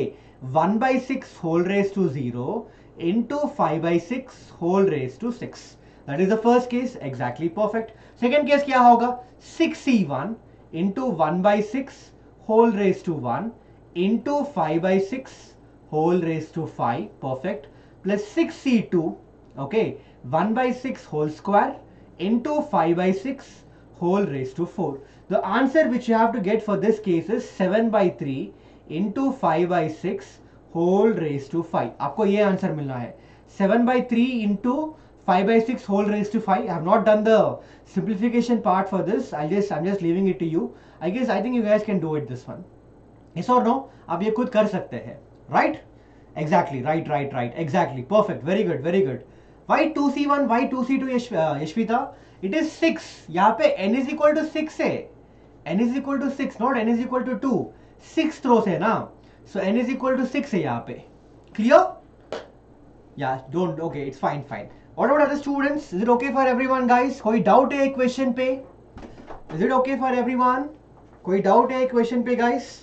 one by six whole raise to zero into 5 by 6 whole raised to 6. That is the first case, exactly perfect. Second case kya hoga? 6C1 into 1 by 6 whole raised to 1 into 5 by 6 whole raised to 5, perfect, plus 6C2, okay, 1 by 6 whole square into 5 by 6 whole raised to 4. The answer which you have to get for this case is 7 by 3 into 5 by 6 whole raise to five आपको ये answer मिलना है. Seven by three into five by six whole raise to five I not done the simplification part for this I just I just leaving it to you I guess I think you guys can do it this one is और no आप ये खुद कर सकते हैं. Right exactly right right right exactly perfect very good very good Y two C one Y two C two Yashvita it is six यहाँ पे N is equal to six है. N is equal to six not N is equal to to six throws है ना? So n is equal to 6 है यहाँ पे. Clear? Yeah, don't, okay, it's fine, fine. What about other students? Is it okay for everyone guys? कोई doubt है question पे? Is it okay for everyone? कोई doubt है question पे guys?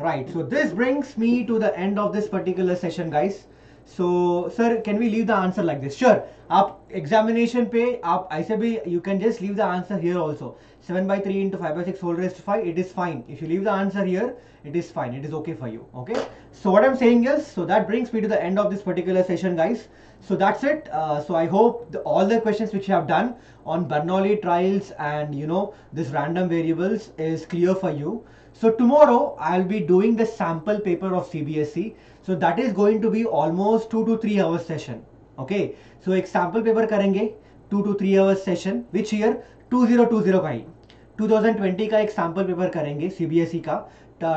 right so this brings me to the end of this particular session guys so sir can we leave the answer like this? Sure. up examination pay up i say you can just leave the answer here also. 7 by 3 into 5 by 6 whole raised to 5 it is fine. If you leave the answer here it is fine. It is okay for you okay? So what i'm saying is so that brings me to the end of this particular session guys. So that's it. Uh, so i hope the, all the questions which you have done on bernoulli trials and you know this random variables is clear for you. So tomorrow I'll be doing the sample paper of CBSE So that is going to be almost two to three hours session. Okay. So एक sample paper करेंगे two to three hours session which here 2020 का ही 2020 का एक sample paper करेंगे CBSE का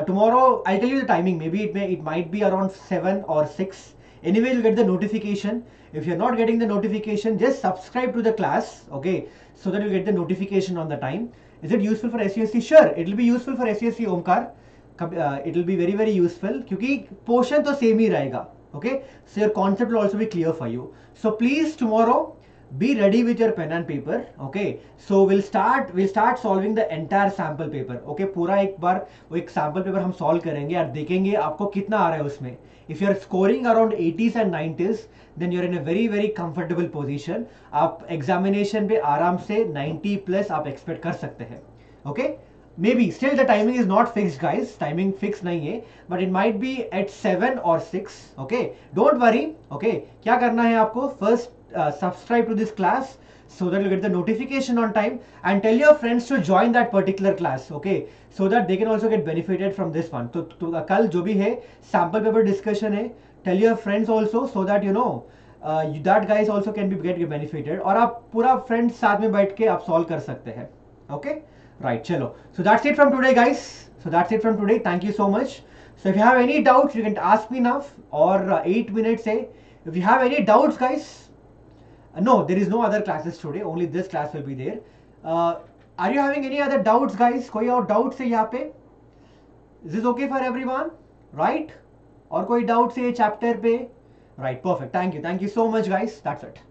tomorrow i'll tell you the timing maybe it may it might be around 7 or 6 anyway you'll get the notification if you're not getting the notification just subscribe to the class okay so that you get the notification on the time is it useful for SCSC sure it will be useful for SCSC omkar It will be very very useful क्योंकि portion तो same ही रहेगा okay so your concept also be clear for you so please tomorrow be ready with your pen and paper okay so will start will start solving the entire sample paper okay पूरा एक बार वो एक sample paper हम solve करेंगे और देखेंगे आपको कितना आ रहा है उसमें। If you are scoring around eighties and nineties then you are in a very very comfortable position आप एग्जामिनेशन पे आराम से नाइन्टी प्लस आप एक्सपेक्ट कर सकते हैं okay okay? Maybe still the timing is not fixed guys timing fixed नहीं है but it might be at 7 or 6 okay don't worry okay क्या करना है आपको uh, subscribe to this class so that you get the notification on time and tell your friends to join that particular class okay so that they can also get benefited from this one तो, तो कल जो भी है sample paper discussion है tell your friends also so that you know uh, that guys also can be get benefited और आप पूरा friends साथ में बैठ के आप solve कर सकते हैं okay right chalo so that's it from today guys so that's it from today thank you so much so if you have any doubts you can ask me now or uh, 8 minutes say if you have any doubts guys uh, no there is no other classes today only this class will be there uh, are you having any other doubts guys कोई और doubts है यहाँ पे is this okay for everyone right और कोई doubts है chapter पे right perfect thank you thank you so much guys that's it